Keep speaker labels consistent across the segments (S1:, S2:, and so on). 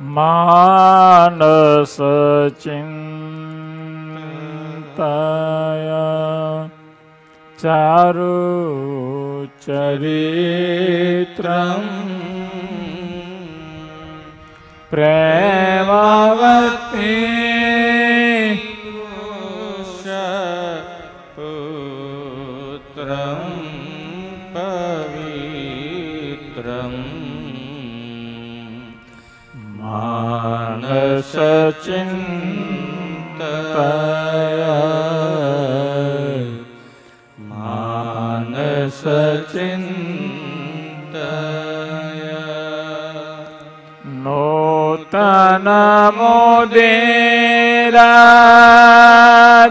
S1: માનસ ચિંતય ચારુ ચરિત્ર
S2: પ્રેમાવતી सचिन्तय मानस चिन्तय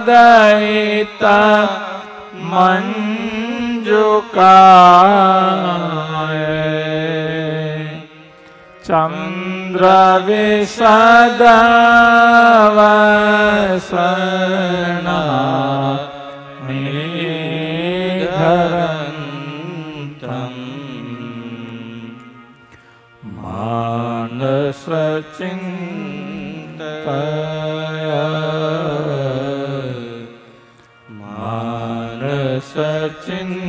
S1: नूतनमोदेरादयिता मञ्जुकाय चम् चन्द्रविषदा वसना निधरन्तम् मानसचिन्तय मानसचिन्त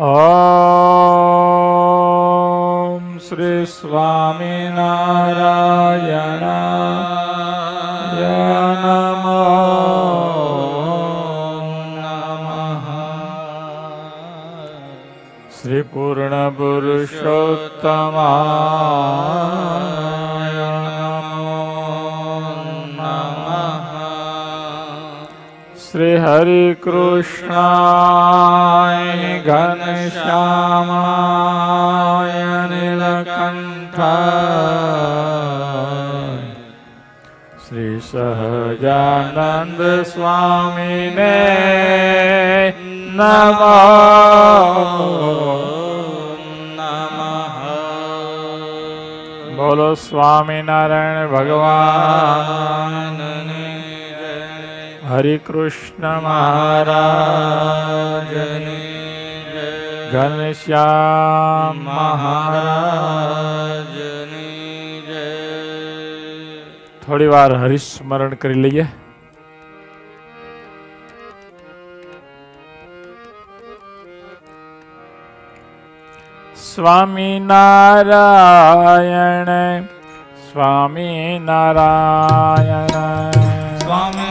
S1: ॐ श्री स्वामिनारायण
S2: श्रीपूर्णपुरुषोत्तमा
S1: શ્રી હરિ કૃષ્ણાય ઘનશ્યામાય નીલકંઠાય શ્રી સહજાનંદ સ્વામીને નમો બોલો સ્વામિનારાયણ ભગવાન हरे कृष्ण महाराज घनश्याम महाराज थोड़ी बार हरिस्मरण कर लीए स्वामी नारायण
S2: स्वामी नारायण।
S1: स्वामी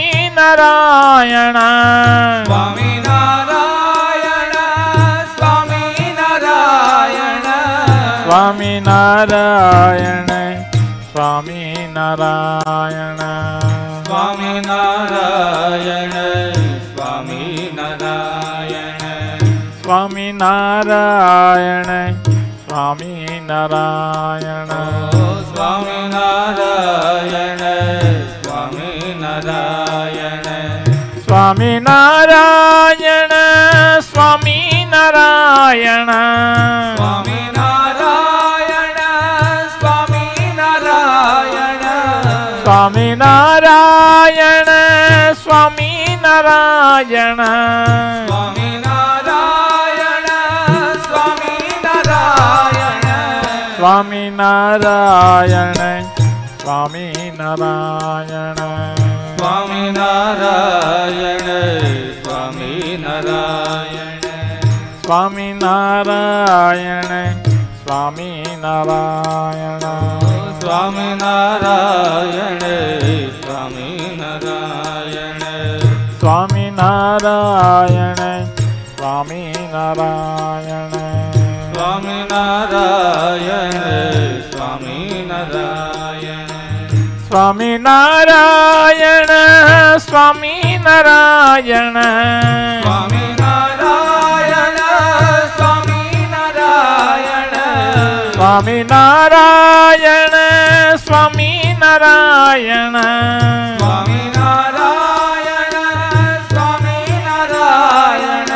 S1: સ્વામિનારાયણ
S2: સ્વામી નારાયણ
S1: સ્વામી નારાયણ
S2: સ્વામી નારાયણ
S1: સ્વામી નારાયણ
S2: સ્વામી
S1: નારાયણ સ્વામી
S2: નારાયણ સ્વામી
S1: નારાયણ સ્વામિનારાયણ
S2: સ્વામિનારાયણ સ્વામી
S1: નારાયણ સ્વામી
S2: નારાયણ. સ્વામી
S1: નારાયણ સ્વામી
S2: નારાયણ.
S1: સ્વામી
S2: નારાયણ સ્વામી
S1: નારાયણ. સ્વામી
S2: નારાયણ સ્વામી
S1: નારાયણ. સ્વામી
S2: નારાયણ સ્વામી નારાયણ. સ્વામિનારાયણ
S1: સ્વામિનારાયણ સ્વામિનારાયણ
S2: સ્વામિનારાયણ સ્વામિનારાયણ
S1: સ્વામિનારાયણ સ્વામિનારાયણ
S2: સ્વામિનારાયણ સ્વામિનારાયણ
S1: સ્વામિનારાયણ સ્વામિનારાયણ
S2: સ્વામી નારાયણ.
S1: સ્વામી નારાયણ
S2: સ્વામી નારાયણ.
S1: સ્વામી નારાયણ
S2: સ્વામી નારાયણ.
S1: સ્વામી નારાયણ
S2: સ્વામી નારાયણ.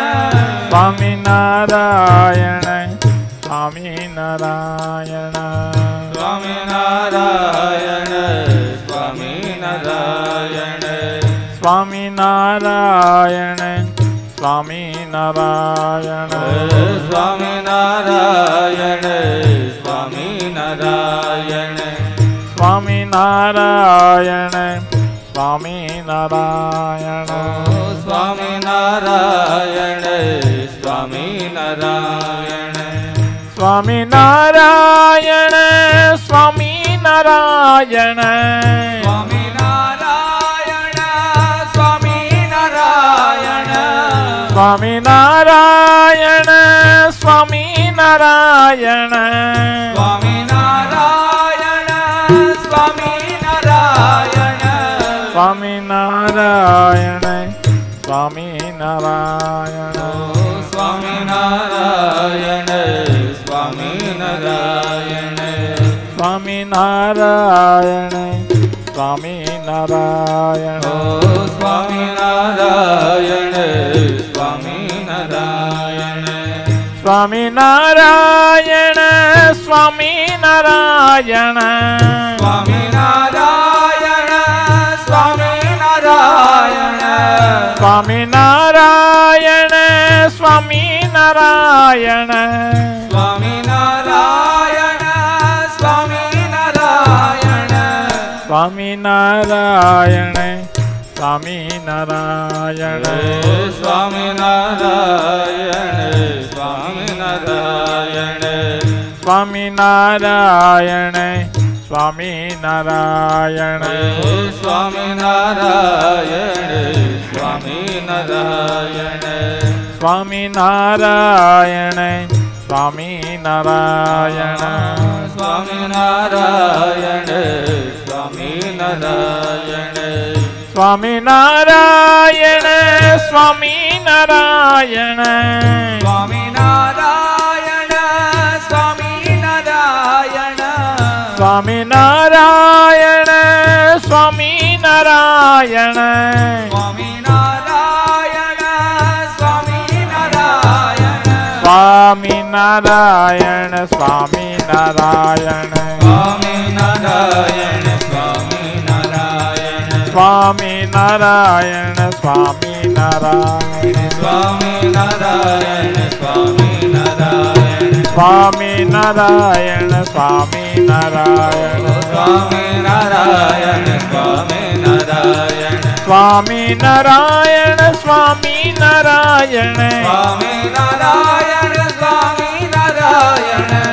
S1: સ્વામી નારાયણ
S2: સ્વામિનારાયણ સ્વામિનારાયણ
S1: સ્વામિનારાયણ સ્વામિનારાયણ
S2: સ્વામી નારાયણ
S1: સ્વામી નારાયણ
S2: સ્વામી નારાયણ
S1: સ્વામી નારાયણ
S2: સ્વામિનારાયણ સ્વામિનારાયણ
S1: સ્વામિનારાયણ સ્વામિનારાયણ
S2: સ્વામિનારાયણ સ્વામિનારાયણ
S1: સ્વામિનારાયણ સ્વામિનારાયણ
S2: સ્વામિનારાયણ સ્વામિનારાયણ
S1: સ્વામિનારાયણ સ્વામિનારાયણ
S2: સ્વામિનારાયણ ಸ್ವಾಮಿ
S1: ನಾರಾಯಣ ಸ್ವಾಮಿ
S2: ನಾರಾಯಣ ಸ್ವಾಮಿ
S1: ನಾರಾಯಣ ಸ್ವಾಮಿ
S2: ನಾರಾಯಣ ಸ್ವಾಮಿ
S1: ನಾರಾಯಣ ಸ್ವಾಮಿ
S2: ನಾರಾಯಣ
S1: ಸ್ವಾಮಿ
S2: ನಾರಾಯಣ
S1: ಸ್ವಾಮಿ
S2: ನಾರಾಯಣ
S1: ಸ್ವಾಮಿ ನಾರಾಯಣ
S2: સ્વામી નારાયણ.
S1: સ્વામી નારાયણ
S2: સ્વામી નારાયણ.
S1: સ્વામી નારાયણ
S2: સ્વામી નારાયણ.
S1: સ્વામી નારાયણ
S2: સ્વામી નારાયણ.
S1: સ્વામી નારાયણ
S2: સ્વામી નારાયણ.
S1: સ્વામી નારાયણ
S2: સ્વામી નારાયણ.
S1: சுவாமி நாராயண
S2: சுவாமி நாராயண.
S1: சுவாமி நாராயண
S2: சுவாமி
S1: நாராயண. சுவாமி
S2: நாராயண சுவாமி
S1: நாராயண. சுவாமி
S2: நாராயண சுவாமி
S1: நாராயண. சுவாமி
S2: நாராயண சுவாமி
S1: நாராயண. சுவாமி
S2: நாராயண. સ્વામિનારાયણ
S1: સ્વામિનારાયણ સ્વામી
S2: નારાયણ. સ્વામી
S1: નારાયણ
S2: સ્વામી
S1: નારાયણ.
S2: સ્વામી
S1: નારાયણ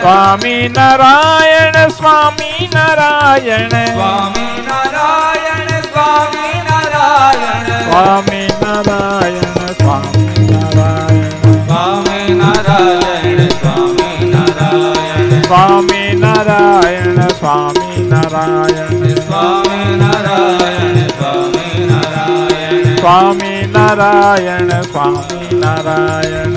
S2: સ્વામિનારાયણ સ્વામિનારાયણ સ્વામી નારાયણ. સ્વામી નારાયણ સ્વામી નારાયણ. સ્વામી નારાયણ સ્વામી નારાયણ. સ્વામી નારાયણ સ્વામી નારાયણ.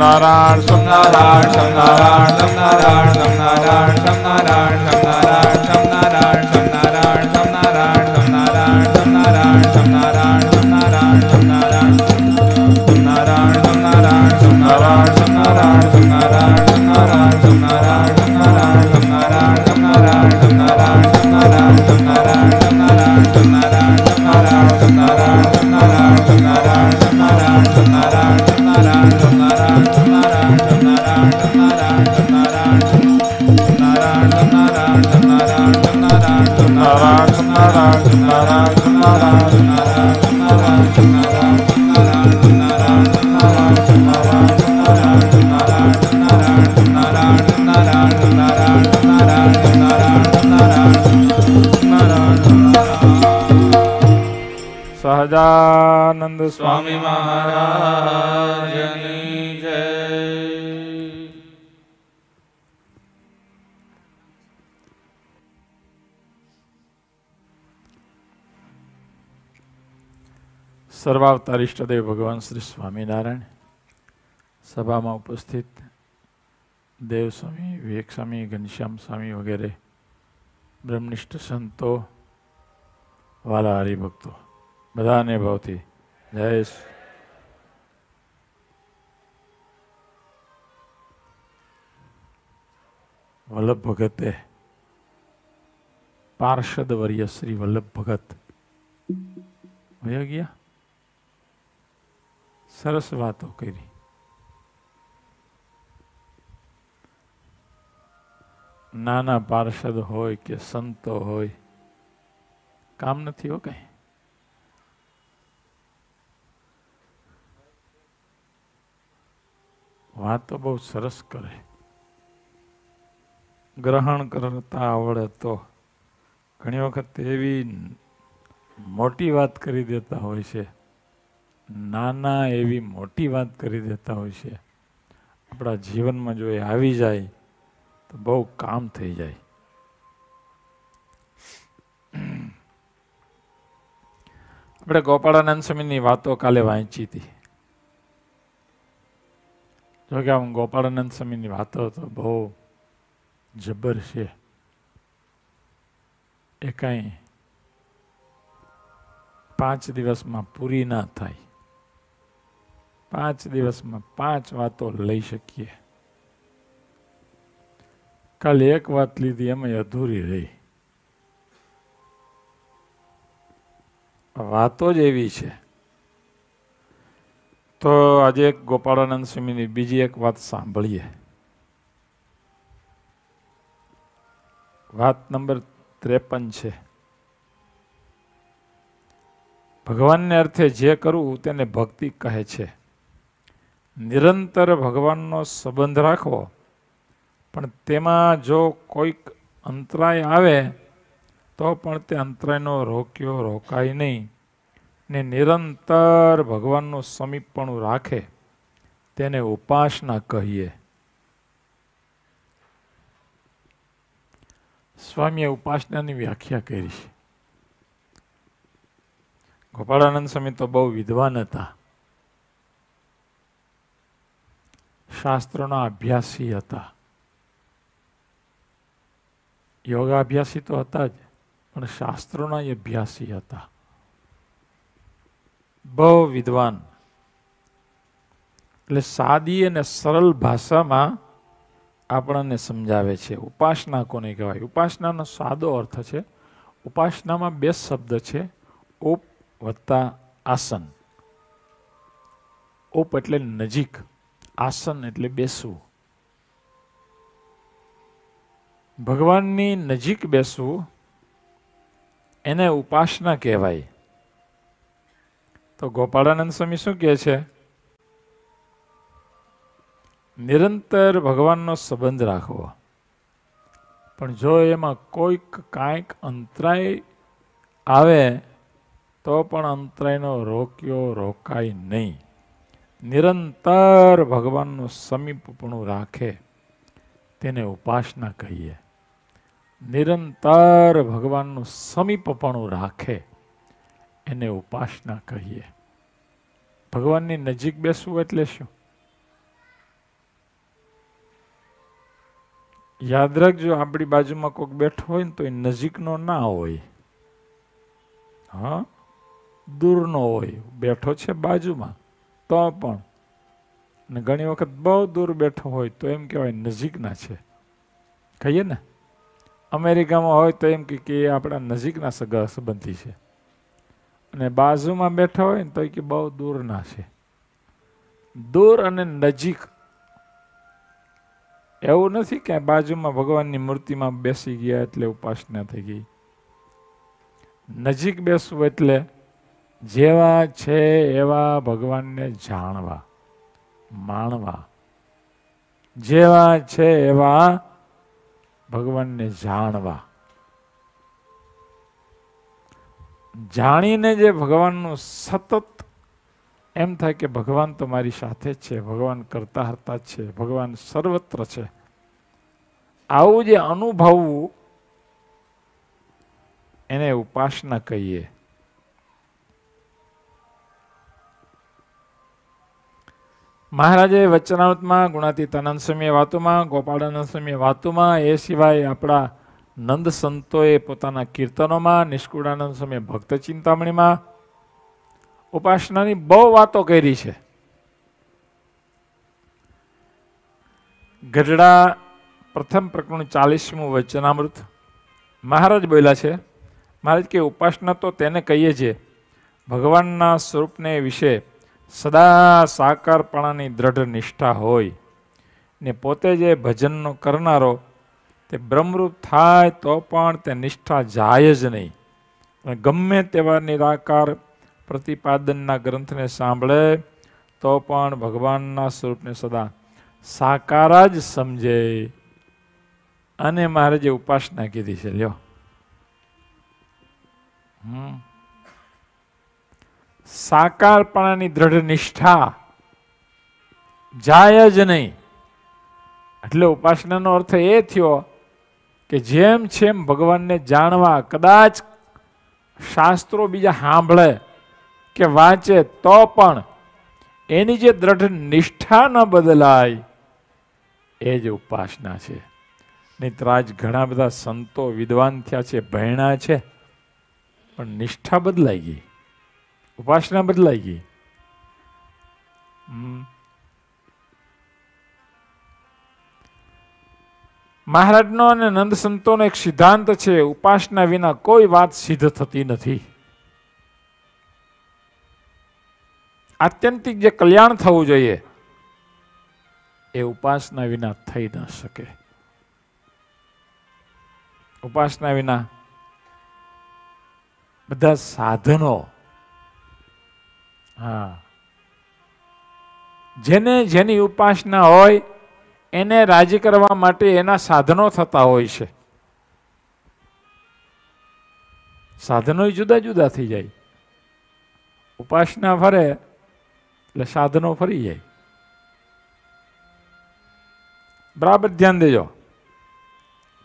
S2: નારાયણ સમ નારાયણ સમ નારાયણ સમ નારાયણ સમ નારાયણ સમ નારાયણ
S1: સહજાનંદ
S2: સ્વામી મહારાજની જય.
S1: સર્વાવતાર ઇષ્ટદેવ ભગવાન શ્રી સ્વામિનારાયણ સભામાં ઉપસ્થિત દેવ સ્વામી, વિવેક સ્વામી, ઘનશ્યામ સ્વામી વગેરે બ્રહ્મનિષ્ઠ સંતો, વાલા હરિભક્તો બધાને ભાવથી Nice. वल्लभ भगत है पार्षद वर्य श्री वल्लभ भगत गया? सरस बात करी ना पार्षद हो के संतो हो काम नहीं हो कहीं? વાતો બહુ સરસ કરે. ગ્રહણ કરતા આવડે તો ઘણી વખત એવી મોટી વાત કરી દેતા હોય છે. નાના એવી મોટી વાત કરી દેતા હોય છે. આપણા જીવનમાં જો એ આવી જાય તો બહુ કામ થઈ જાય. આપણે ગોપાળાનંદ સ્વામીની વાતો કાલે વાંચી હતી. જો કે આમ ગોપાળાનંદ સ્વામીની વાતો તો બહુ જબર છે એ કાંઈ પાંચ દિવસમાં પૂરી ના થાય પાંચ દિવસમાં પાંચ વાતો લઈ શકીએ કાલે એક વાત લીધી એમાં અધૂરી રહી વાતો જ એવી છે તો આજે એક ગોપાળાનંદ સ્વામીની બીજી એક વાત સાંભળીએ. વાત નંબર ત્રેપન છે. ભગવાનને અર્થે જે કરવું તેને ભક્તિ કહે છે. નિરંતર ભગવાનનો સંબંધ રાખવો, પણ તેમાં જો કોઈક અંતરાય આવે, તો પણ તે અંતરાયનો રોક્યો રોકાય નહીં. ને નિરંતર ભગવાનનું સમીપણું રાખે, તેને ઉપાસના કહીએ. સ્વામીએ ઉપાસનાની વ્યાખ્યા કરી. છે ગોપાળાનંદ સ્વામી તો બહુ વિદ્વાન હતા. શાસ્ત્રોના અભ્યાસી હતા. યોગાભ્યાસી તો હતા જ, પણ શાસ્ત્રોના અભ્યાસી હતા. બહુ વિદ્વાન એટલે સાદી અને સરળ ભાષામાં આપણને સમજાવે છે. ઉપાસના કોને કહેવાય? ઉપાસનાનો સાદો અર્થ છે. ઉપાસનામાં બે શબ્દ છે. ઉપ વત્તા આસન. ઉપ એટલે નજીક, આસન એટલે બેસવું. ભગવાનની નજીક બેસવું એને ઉપાસના કહેવાય. તો ગોપાળાનંદ સ્વામી શું કહે છે? નિરંતર ભગવાનનો સંબંધ રાખવો. પણ જો એમાં કોઈક કાંઈક અંતરાય આવે, તો પણ અંતરાયનો રોક્યો રોકાય નહીં. નિરંતર ભગવાનનું સમીપપણું રાખે, તેને ઉપાસના કહીએ. નિરંતર ભગવાનનું સમીપપણું રાખે એને ઉપાસના કહીએ. ભગવાનની નજીક બેસવું એટલે શું? યાદ રાખજો, આપણી બાજુમાં કોઈક બેઠો હોય ને તો એ નજીકનો ના હોય. હા? દૂરનો હોય. બેઠો છે બાજુમાં. તો પણ. અને ઘણી વખત બહુ દૂર બેઠો હોય તો એમ કહેવાય નજીકના છે. કહીએ ને? અમેરિકામાં હોય તો એમ કે આપણા નજીકના સગા સંબંધી છે. અને બાજુમાં બેઠા હોય ને તો કે બહુ દૂરના છે. દૂર અને નજીક. એવું નથી કે બાજુમાં ભગવાનની મૂર્તિમાં બેસી ગયા એટલે ઉપાસના થઈ ગઈ. નજીક બેસવું એટલે જેવા છે એવા ભગવાનને જાણવા, માણવા. જેવા છે એવા ભગવાનને જાણવા. જાણીને જે ભગવાનનું સતત એમ થાય કે ભગવાન તો મારી સાથે છે, ભગવાન કરતા હરતા છે, ભગવાન સર્વત્ર છે. આવું જે અનુભવવું, એને ઉપાસના કહીએ. મહારાજે વચનાવતમાં, ગુણાતીતાનંદ સ્વામીએ વાતોમાં, ગોપાળાનંદ સ્વામીએ વાતોમાં, એ સિવાય આપણા નંદ સંતોએ પોતાના કીર્તનોમાં, નિષ્કુળાનંદ સ્વામીએ ભક્ત ચિંતામણીમાં ઉપાસનાની બહુ વાતો કરી છે. ગઢડા પ્રથમ પ્રકરણ ચાલીસમું વચનામૃત. મહારાજ બોલ્યા છે, મહારાજ, કે ઉપાસના તો તેને કહીએ છીએ. ભગવાનના સ્વરૂપને વિશે સદા સાકારપણાની દ્રઢ નિષ્ઠા હોય ને પોતે જે ભજનનો કરનારો તે બ્રહ્મરૂપ થાય તો પણ તે નિષ્ઠા જાય જ નહીં. ગમે તેવા નિરાકાર પ્રતિપાદનના ગ્રંથને સાંભળે, તો પણ ભગવાનના સ્વરૂપને સદા સાકાર જ સમજે. અને મારે જે ઉપાસના કીધી છે, લ્યો. સાકારપણાની દ્રઢ નિષ્ઠા જાય જ નહીં. એટલે ઉપાસનાનો અર્થ એ થયો કે જેમ છેમ ભગવાનને જાણવા કદાચ શાસ્ત્રો બીજા સાંભળે કે વાંચે, તો પણ એની જે દ્રઢ નિષ્ઠા ન બદલાય, એ જ ઉપાસના છે. નહીતર ઘણા બધા સંતો વિદ્વાન થયા છે ભણ્યા છે, પણ નિષ્ઠા બદલાઈ ગઈ. ઉપાસના બદલાઈ ગઈ. મહારાજનો અને નંદ સંતોનો એક સિદ્ધાંત છે, ઉપાસના વિના કોઈ વાત સિદ્ધ થતી નથી. આત્યંતિક જે કલ્યાણ થવું જોઈએ, એ ઉપાસના વિના થઈ ન શકે. ઉપાસના વિના બધા સાધનો, હા, જેને જેની ઉપાસના હોય એને રાજી કરવા માટે એના સાધનો થતા હોય છે. સાધનો જુદા જુદા થઈ જાય. ઉપાસના ફરે, એટલે સાધનો ફરી જાય. બરાબર ધ્યાન દેજો.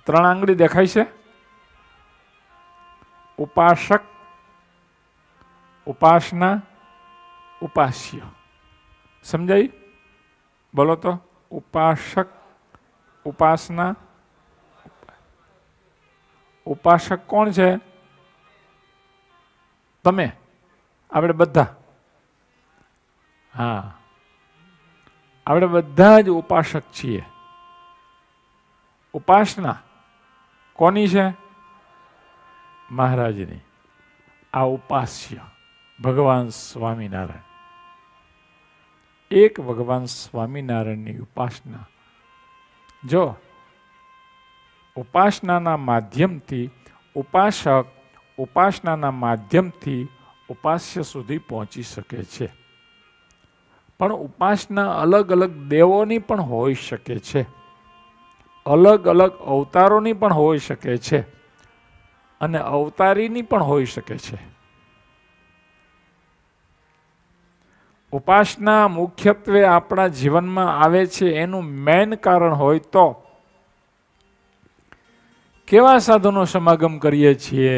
S1: ત્રણ આંગળી દેખાય છે. ઉપાસક, ઉપાસના, ઉપાસ્ય. સમજાય? બોલો તો. ઉપાસક, ઉપાસના, ઉપાસક કોણ છે? તમે. આપણે બધા. હા. આપણે બધા જ ઉપાસક છીએ. ઉપાસના કોની છે? મહારાજની. આ ઉપાસ્ય ભગવાન સ્વામિનારાયણ. એક ભગવાન સ્વામિનારાયણની ઉપાસના. જો ઉપાસનાના માધ્યમથી ઉપાસક ઉપાસનાના માધ્યમથી ઉપાસ્ય સુધી પહોંચી શકે છે. પણ ઉપાસના અલગ અલગ દેવોની પણ હોઈ શકે છે. અલગ અલગ અવતારોની પણ હોઈ શકે છે. અને અવતારીની પણ હોઈ શકે છે. ઉપાસના મુખ્યત્વે આપણા જીવનમાં આવે છે, એનું મેન કારણ હોય તો કેવા સાધનો સમાગમ કરીએ છીએ?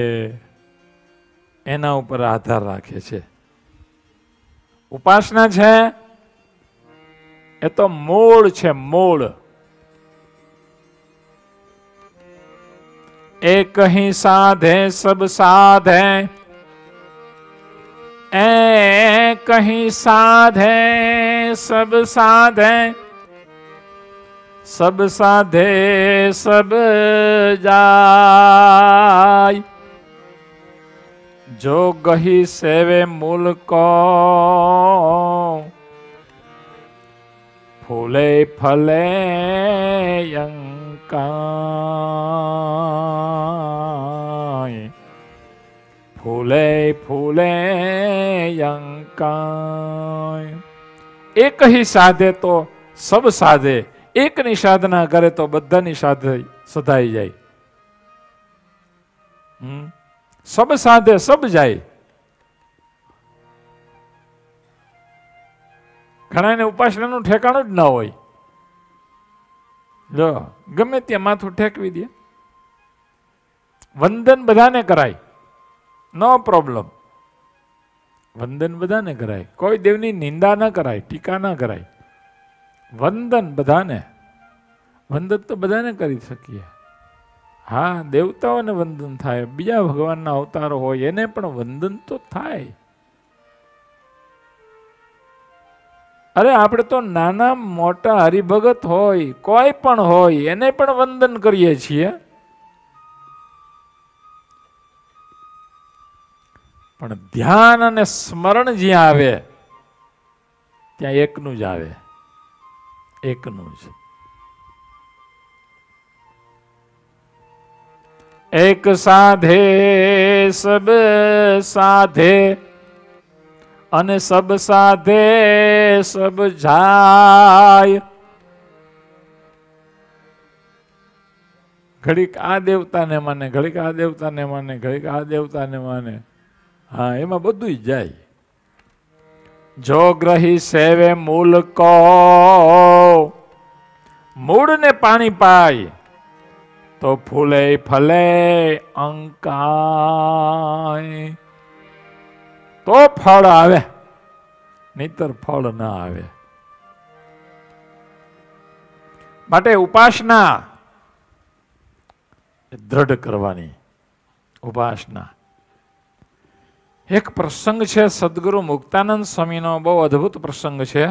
S1: એના ઉપર આધાર રાખે છે. ઉપાસના છે, એ તો મૂળ છે, મૂળ. એ કહી સાધે, સબ સાધે ए कहीं साधे सब साधे सब साधे, सब जाय। जो गही सेवे मूल को, फूले फले यंका। ફૂલે ફૂલે અંકાય એક હી સાધે તો સબ સાધે, એકની સાધના કરે તો બધાની સાધે સધાઈ જાય. સબ સાધે સબ જાય. ઘણાને ઉપાસનાનું ઠેકાણું જ ના હોય. જો, ગમે ત્યાં માથું ઠેકવી દે. વંદન બધાને કરાય. નો પ્રોબ્લેમ વંદન બધાને કરાય. કોઈ દેવની નિંદા ન કરાય, ટીકા ન કરાય. વંદન બધાને. વંદન તો બધાને કરી શકીએ. હા, દેવતાઓને વંદન થાય. બીજા ભગવાનના અવતારો હોય, એને પણ વંદન તો થાય. અરે, આપણે તો નાના મોટા હરિભગત હોય, કોઈ પણ હોય, એને પણ વંદન કરીએ છીએ. પણ ધ્યાન અને સ્મરણ જ્યાં આવે, ત્યાં એકનું જ આવે. એકનું જ. એક સાધે સબ સાધે અને સબ સાધે સબ જાય. ઘડીક આ દેવતાને માને, ઘડીક આ દેવતાને માને, ઘડીક આ દેવતાને માને. હા, એમાં બધું જાય. જો ગ્રહી સેવે મૂળ કો, મૂળને પાણી પાય, તો ફૂલે ફલે અંકાય. તો ફળ આવે નહીતર ફળ ના આવે. માટે ઉપાસના દ્રઢ કરવાની. ઉપાસના. એક પ્રસંગ છે સદગુરુ મુક્તાનંદ સ્વામીનો. બહુ અદ્ભુત પ્રસંગ છે.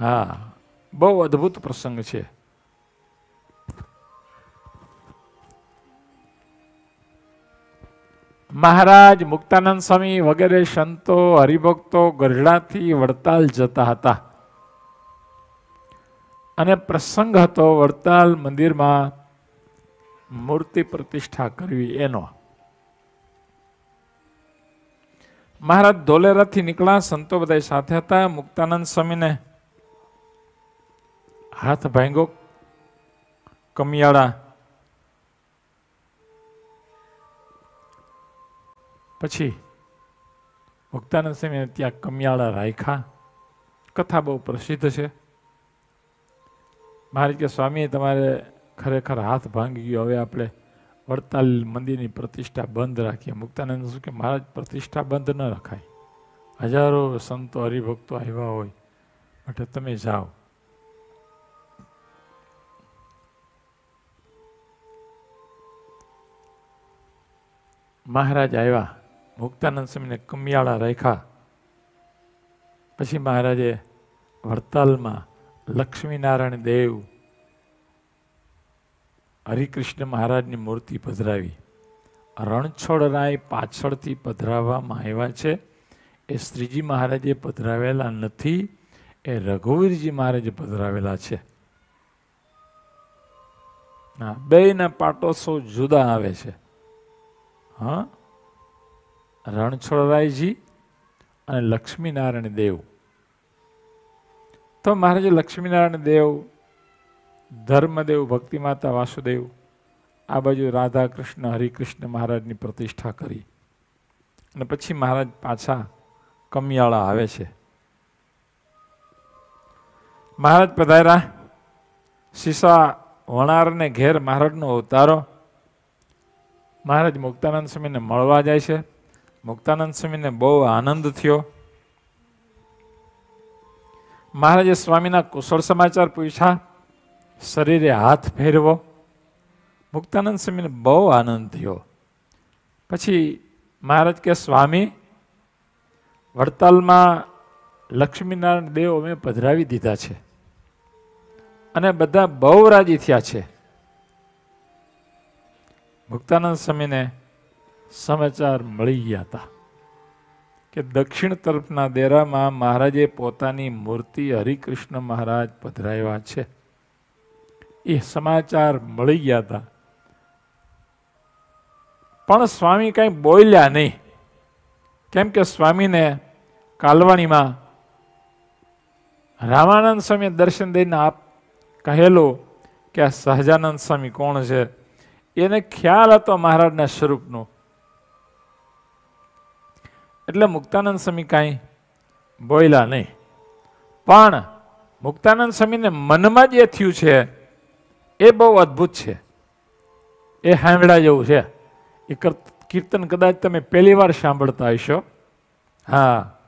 S1: હા, બહુ અદ્ભુત પ્રસંગ છે. મહારાજ મુક્તાનંદ સ્વામી વગેરે સંતો, હરિભક્તો ગઢડાથી વડતાલ જતા હતા. અને પ્રસંગ હતો વડતાલ મંદિરમાં મૂર્તિ પ્રતિષ્ઠા કરવી એનો. મહારાજ ધોલેરાથી નીકળ્યા, સંતો બધા સાથે હતા, મુક્તાનંદ સ્વામીને હાથ ભાંગો કમિયાળા. પછી મુક્તાનંદ સ્વામીને ત્યાં કમિયાળા રાખ્યા. કથા બહુ પ્રસિદ્ધ છે. મહારાજ કે, સ્વામી, તમારે ખરેખર હાથ ભાંગી ગયો, હવે આપણે વડતાલ મંદિરની પ્રતિષ્ઠા બંધ રાખીએ. મુક્તાનંદ શું કે, મહારાજ, પ્રતિષ્ઠા બંધ ન રખાય. હજારો સંતો હરિભક્તો આવ્યા હોય, માટે તમે જાઓ. મહારાજ આવ્યા. મુક્તાનંદ સ્વામીને કમિયાળા રાખ્યા. પછી મહારાજે વડતાલમાં લક્ષ્મીનારાયણ દેવ હરિકૃષ્ણ મહારાજની મૂર્તિ પધરાવી. રણછોડરાય પાછળથી પધરાવવામાં આવ્યા છે. એ શ્રીજી મહારાજે પધરાવેલા નથી, એ રઘુવીરજી મહારાજે પધરાવેલા છે. હા બેના સૌ જુદા આવે છે. હા, રણછોડરાયજી અને લક્ષ્મીનારાયણ દેવ. તો મહારાજે લક્ષ્મીનારાયણ દેવ ધર્મદેવ, ભક્તિમાતા વાસુદેવ, આ બાજુ રાધા કૃષ્ણ હરિકૃષ્ણ મહારાજની પ્રતિષ્ઠા કરી. અને પછી મહારાજ પાછા કમિયાળા આવે છે. મહારાજ પધાર્યા. સીસા વણારને ઘેર મહારાજનો અવતારો મહારાજ મુક્તાનંદ સ્વામીને મળવા જાય છે. મુક્તાનંદ સ્વામીને બહુ આનંદ થયો. મહારાજે સ્વામીના કુશળ સમાચાર પૂછ્યા. શરીરે હાથ ફેરવો, મુક્તાનંદ સ્વામીને બહુ આનંદ થયો. પછી મહારાજ કે, સ્વામી, વડતાલમાં લક્ષ્મીનારાયણ દેવ અમે પધરાવી દીધા છે અને બધા બહુ રાજી થયા છે. મુક્તાનંદ સ્વામીને સમાચાર મળી ગયા હતા કે દક્ષિણ તરફના દેરામાં મહારાજે પોતાની મૂર્તિ હરિકૃષ્ણ મહારાજ પધરાવ્યા છે. એ સમાચાર મળી ગયા હતા પણ સ્વામી કાંઈ બોલ્યા નહીં. કેમ કે સ્વામીને કાલવાણીમાં રામાનંદ સ્વામી દર્શન દઈને આપ કહેલું કે આ સહજાનંદ સ્વામી કોણ છે? એને ખ્યાલ હતો મહારાજના સ્વરૂપનો. એટલે મુક્તાનંદ સ્વામી કાંઈ બોલ્યા નહીં. પણ મુક્તાનંદ સ્વામીને મનમાં જે થયું છે એ બહુ અદ્ભુત છે. એ હાંભળા જેવું છે. એ કીર્તન કદાચ તમે પહેલી વાર સાંભળતા હશો. હા.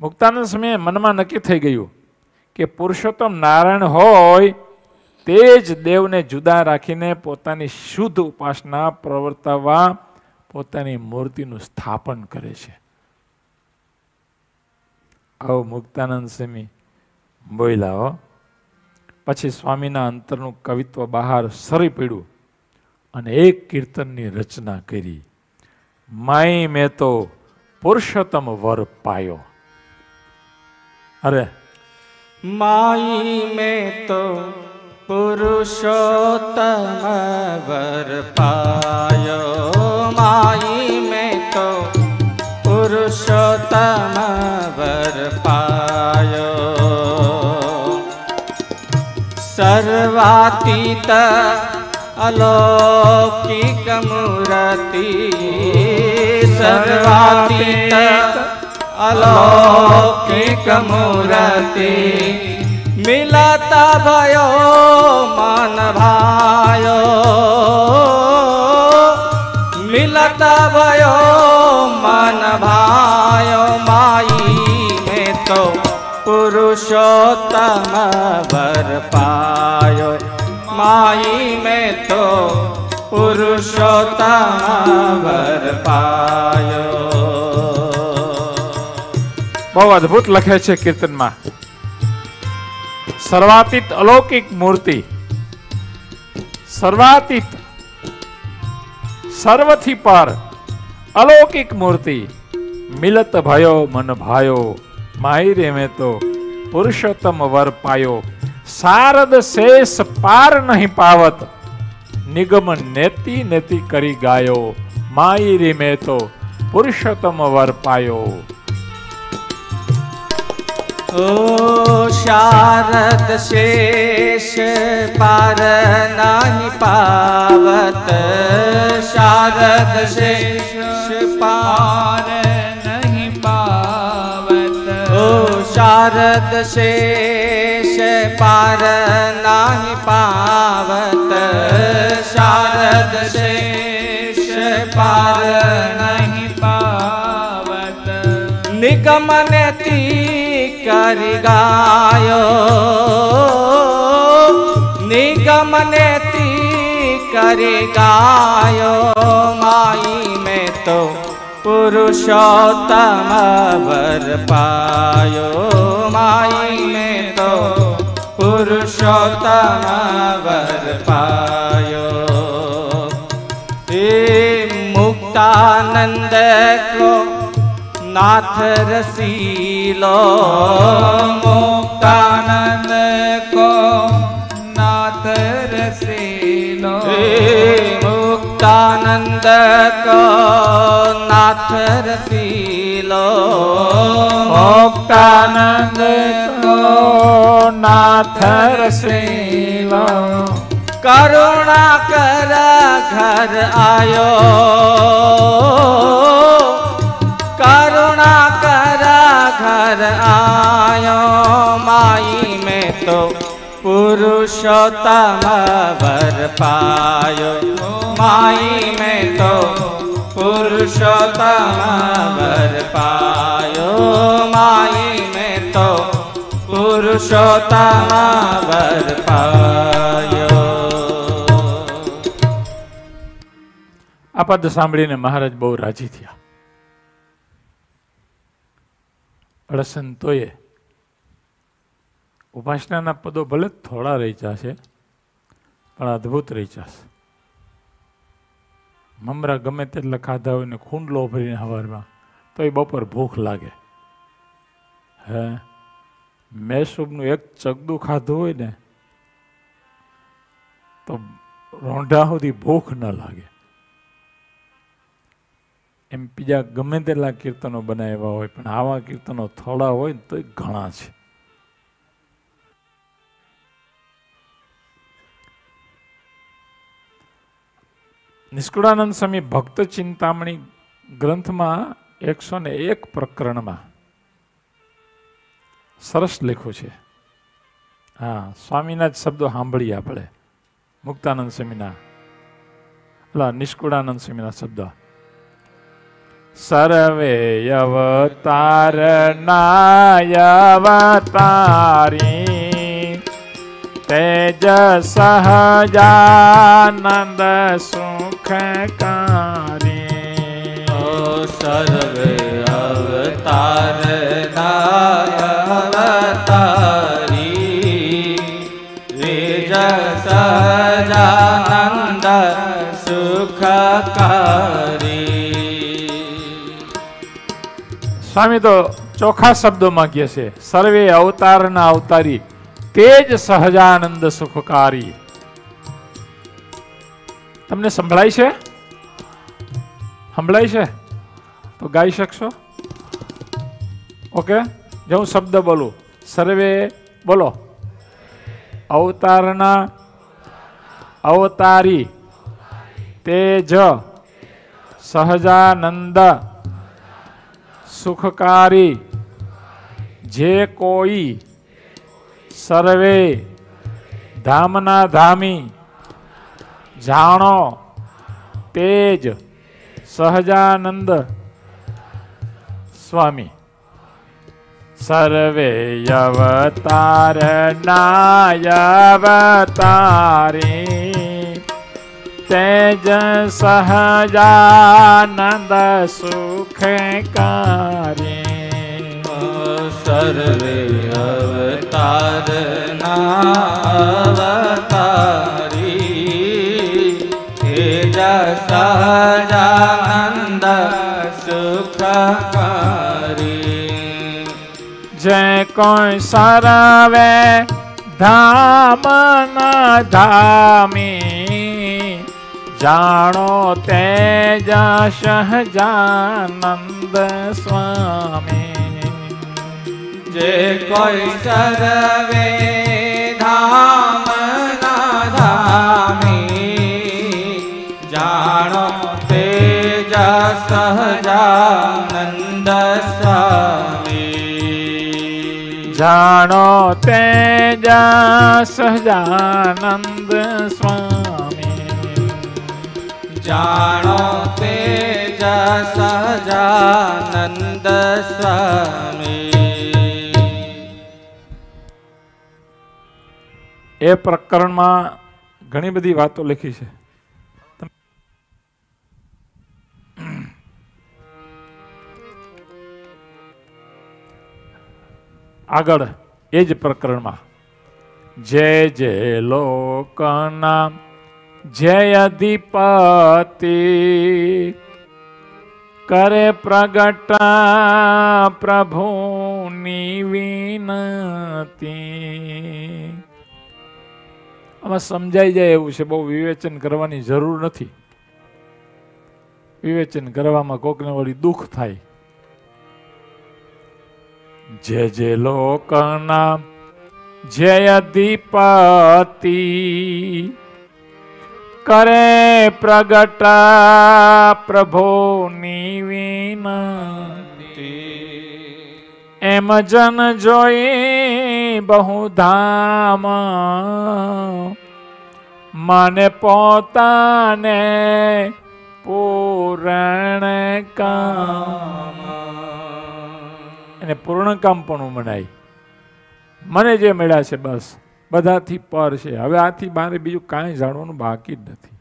S1: મુક્તાનંદ સમયે મનમાં નક્કી થઈ ગયું કે પુરુષોત્તમ નારાયણ હોય તે જ દેવને જુદા રાખીને પોતાની શુદ્ધ ઉપાસના પ્રવર્તાવવા પોતાની મૂર્તિનું સ્થાપન કરે છે. આવો મુક્તાનંદ સ્વામી હો. પછી સ્વામીના અંતરનું કવિત્વ બહાર સરી પડ્યું અને એક કીર્તનની રચના કરી. માય મેં તો પુરુષોત્તમ વર પાયો. અરે.
S2: માઈ મેં તો પુરુષોત્તમ વર પાયો. માઈ મેં તો પુરુષોત્તમ વર सर्वातीत अलौकिक मूर्ति। सर्वातीत अलौकिक मूर्ति। मिलता भयो मन भायो मिलता भयो मन भायो माई में तो પુરુષોત્તમ વર પાયો માઈ મેં તો પુરુષોત્તમ વર પાયો
S1: બહુ અદભુત લખે છે કીર્તનમાં. સર્વાતીત અલૌકિક મૂર્તિ. સર્વાતીત સર્વથી પર અલૌકિક મૂર્તિ. મિલત ભયો મન ભાયો. માયરે મેં તો પુરુષોત્તમ વર પાયો. શારદ શેષ પાર નહીં પાવત. નિગમ નેતિ નેતિ કરી ગાયો. માયરી મેં તો પુરુષોત્તમ વર પાયો.
S2: ઓ શારદ શેષ પાર નાહી પાવત. શારદ શેષ પાર शारद शेष पार नाही पावत। शारद शेष पार नहीं पावत। निगमन ती कर गायो। निगमन ती कर गायो। माई में तो પુરુષોત્તમ વર પાયો માઈ મેં તો પુરુષોત્તમ વર પાયો. એ મુક્તાનંદ કો નાથ રસીલો. મુક્તાનંદ કો નાથ રસીલો. મુક્તાનંદ કો ઠર પીલો
S1: ભોક્તાનંદ તો નાથ રસીલો
S2: કરુણા કર ઘર આયો કરુણા કર ઘર આયો માઈ મેં તો પુરુષોત્તમ બર પાયો માઈ મેં તો પુરુષોત્તમ વર પાયો માઈ મેં તો પુરુષોત્તમ વર પાયો.
S1: આ પદ સાંભળીને મહારાજ બહુ રાજી થયા. અળસંતોએ ઉપાસનાના પદો ભલે થોડા રહી જશે, પણ અદ્ભુત રહી જશે. મમરા ગમે તેટલા ખાધા હોય ને ખૂંડલો ભરીને હવારમાં, તો એ બપોર ભૂખ લાગે. હે? મેસૂબનું એક ચગદું ખાધું હોય ને, તો રોંઢા સુધી ભૂખ ન લાગે. એમ બીજા ગમે તેટલા કીર્તનો બનાવ્યા હોય, પણ આવા કીર્તનો થોડા હોય તો ઘણા છે. નિષ્કુળાનંદ સ્વામી ભક્ત ચિંતામણી ગ્રંથમાં એકસો ને એક પ્રકરણમાં સરસ લેખું છે. હા, સ્વામીના જ શબ્દો સાંભળીએ આપણે. મુક્તાનંદ સ્વામીના. એટલે નિષ્કુળાનંદ સ્વામીના શબ્દો. સર્વે અવતાર નાયવતારી તેજ સહજાનંદ સુખકારી
S2: ઓ સર્વે અવતાર અવતારી વેજ સજાનંદ સુખકારી
S1: સ્વામી તો ચોખા શબ્દોમાં કહે છે સર્વે અવતારના અવતારી તે જ સહજાનંદ સુખકારી. તમને સંભળાય છે? સંભળાય છે? તો ગાઈ શકશો? ઓકે, જો હું શબ્દ બોલું, સર્વે બોલો. અવતારના અવતારી તેજ સહજાનંદ સુખકારી. જે કોઈ સર્વે, ધામના ધામી, જાણો, તેજ, સહજાનંદ સ્વામી. સર્વે અવતાર નાયવતારી, તેજ, સહજાનંદ સુખકારી
S2: સર્વે અવતાર અવતારી તેજ સહજાનંદ સુખકારી
S1: જે કોઈ સરવે ધામના ધામી જાણો તેજ સહજાનંદ સ્વામી
S2: જે કોઈ સરવે ધામ ના ધામી જાણો તે સહજાનંદ સ્વામી.
S1: જાણો તે સહજાનંદ સ્વામી.
S2: જાણો તે સહજાનંદ સ્વામી.
S1: એ પ્રકરણમાં ઘણી બધી વાતો લખી છે. આગળ, એ જ પ્રકરણમાં. જય જય લોકના જય અધિપતિ કરે પ્રગટ પ્રભુની વિનતી. આમાં સમજાઈ જાય એવું છે, બહુ વિવેચન કરવાની જરૂર નથી. વિવેચન કરવામાં કોકને વળી દુઃખ થાય. જે જે લોકના જય અધિપતિ કરે પ્રગટ પ્રભુની વિનતી, એમ જન જોઈ બહુ ધામ મને પોતાને પૂરણ કામ. એને પૂર્ણ કામ પણ મનાય. મને જે મળ્યા છે બસ, બધાથી પર છે. હવે આથી મારે બીજું કાંઈ જાણવાનું બાકી જ નથી.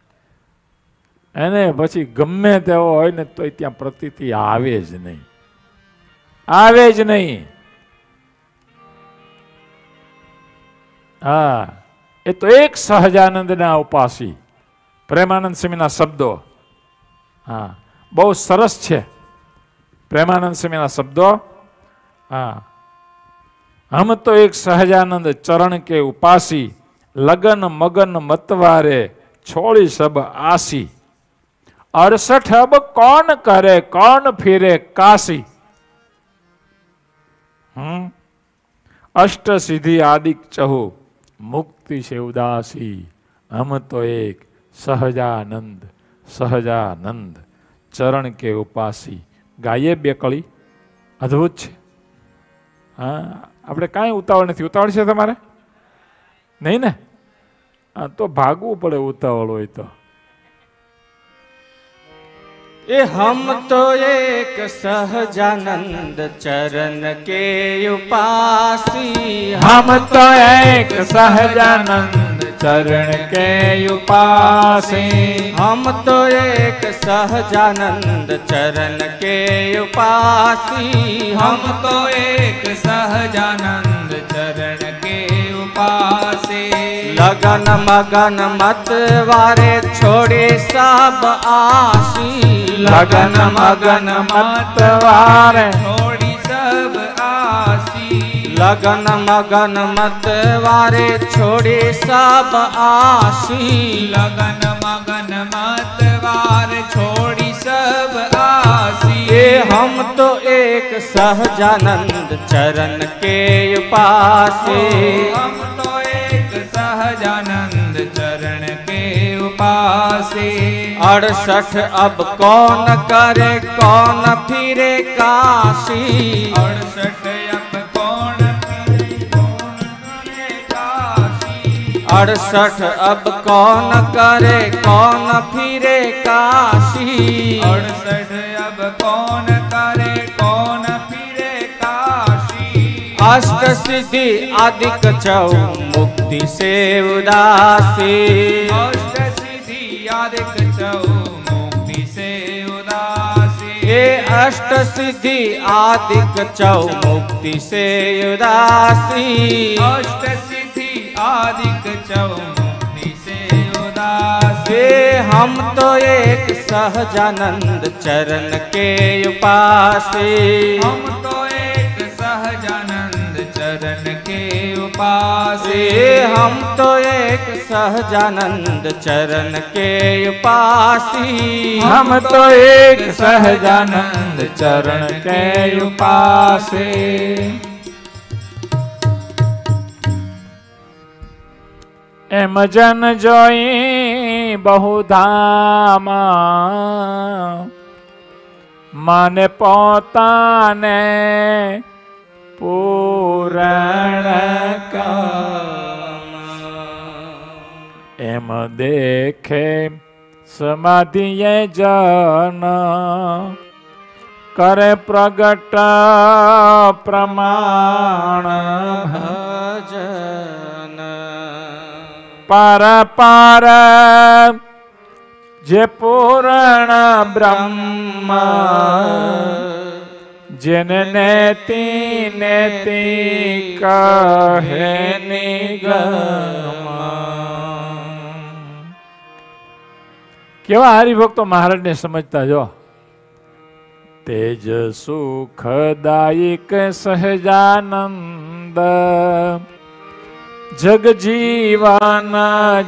S1: એને પછી ગમે તેવો હોય ને તોય ત્યાં પ્રતીતિ આવે જ નહીં. આવે જ નહીં. હા. એ તો એક સહજાનંદના ઉપાસી. પ્રેમાનંદ સ્વામીના શબ્દો. હા, બહુ સરસ છે. પ્રેમાનંદ સ્વામીના શબ્દો. હા. હમ તો એક સહજાનંદ ચરણ કે ઉપાસી, લગન મગન મતવારે છોડી સબ આસી. અડસઠ અબ કોણ કરે, કોણ ફિરે કાશી. હમ? અષ્ટ સિદ્ધિ આદિક ચહુ. મુક્તિ છે ઉદાસી હમ તો એક સહજાનંદ સહજાનંદ, ચરણ કે ઉપાસી. ગાયે બે કળી. અદ્ભુત છે. હા, આપણે કાંઈ ઉતાવળ નથી. ઉતાવળ છે તમારે? નહીં ને? તો ભાગવું પડે ઉતાવળ હોય તો.
S2: हम तो एक सहजानंद चरण के उपासी
S1: हम तो एक सहजानंद चरण के उपासी
S2: हम तो एक सहजानंद चरण के उपासी
S3: हम तो एक सहजानंद चरण के उपास
S2: लगन मगन मत वारे छोड़े सब
S1: आशी। लगन मगन मतवारे
S3: छोड़ी सब आशी।
S2: लगन मगन मत वारे छोड़े सब आशी।
S3: लगन मगन मतवारे छोड़ी सब आशी।
S2: ये हम तो एक सहजानंद चरण के पास।
S3: हम उपासे
S2: अड़सठ अब कौन करे कौन फिरे काशी?
S3: अड़सठ अब कौन
S2: अड़सठ अब कौन करे कौन फिरे काशी?
S3: अड़सठ अब कौन करे कौन फिरे काशी?
S2: अष्ट सिद्धि अधिक चौ मुक्ति से उदासी
S3: यादिक चौ मुक्ति से उदासी।
S2: ये अष्ट सिद्धि आदिक चौ मुक्ति से उदासी।
S3: अष्ट सिद्धि आदिक चौ मुक्ति से उदासी।
S2: हम तो एक सहजानंद चरण के उपासी।
S3: हम तो एक सहजानंद चरण के उपासे।
S2: हम तो एक सहजानंद चरण के उपासी।
S1: हम तो एक सहजानंद चरण के उपासी। एम जन जोई बहुधामा। मन पोता ने पूरण का એમ દેખે સમાધિએ જન કરે પ્રગટ પ્રમાણ
S2: ભજન
S1: પર પર જે પૂર્ણ બ્રહ્મ જેને નેતિ નેતિ કહે નિગમ કેવા હરિભક્તો મહારાજને સમજતા જો? તેજ સુખદાયક સહજાનંદ. જગજીવન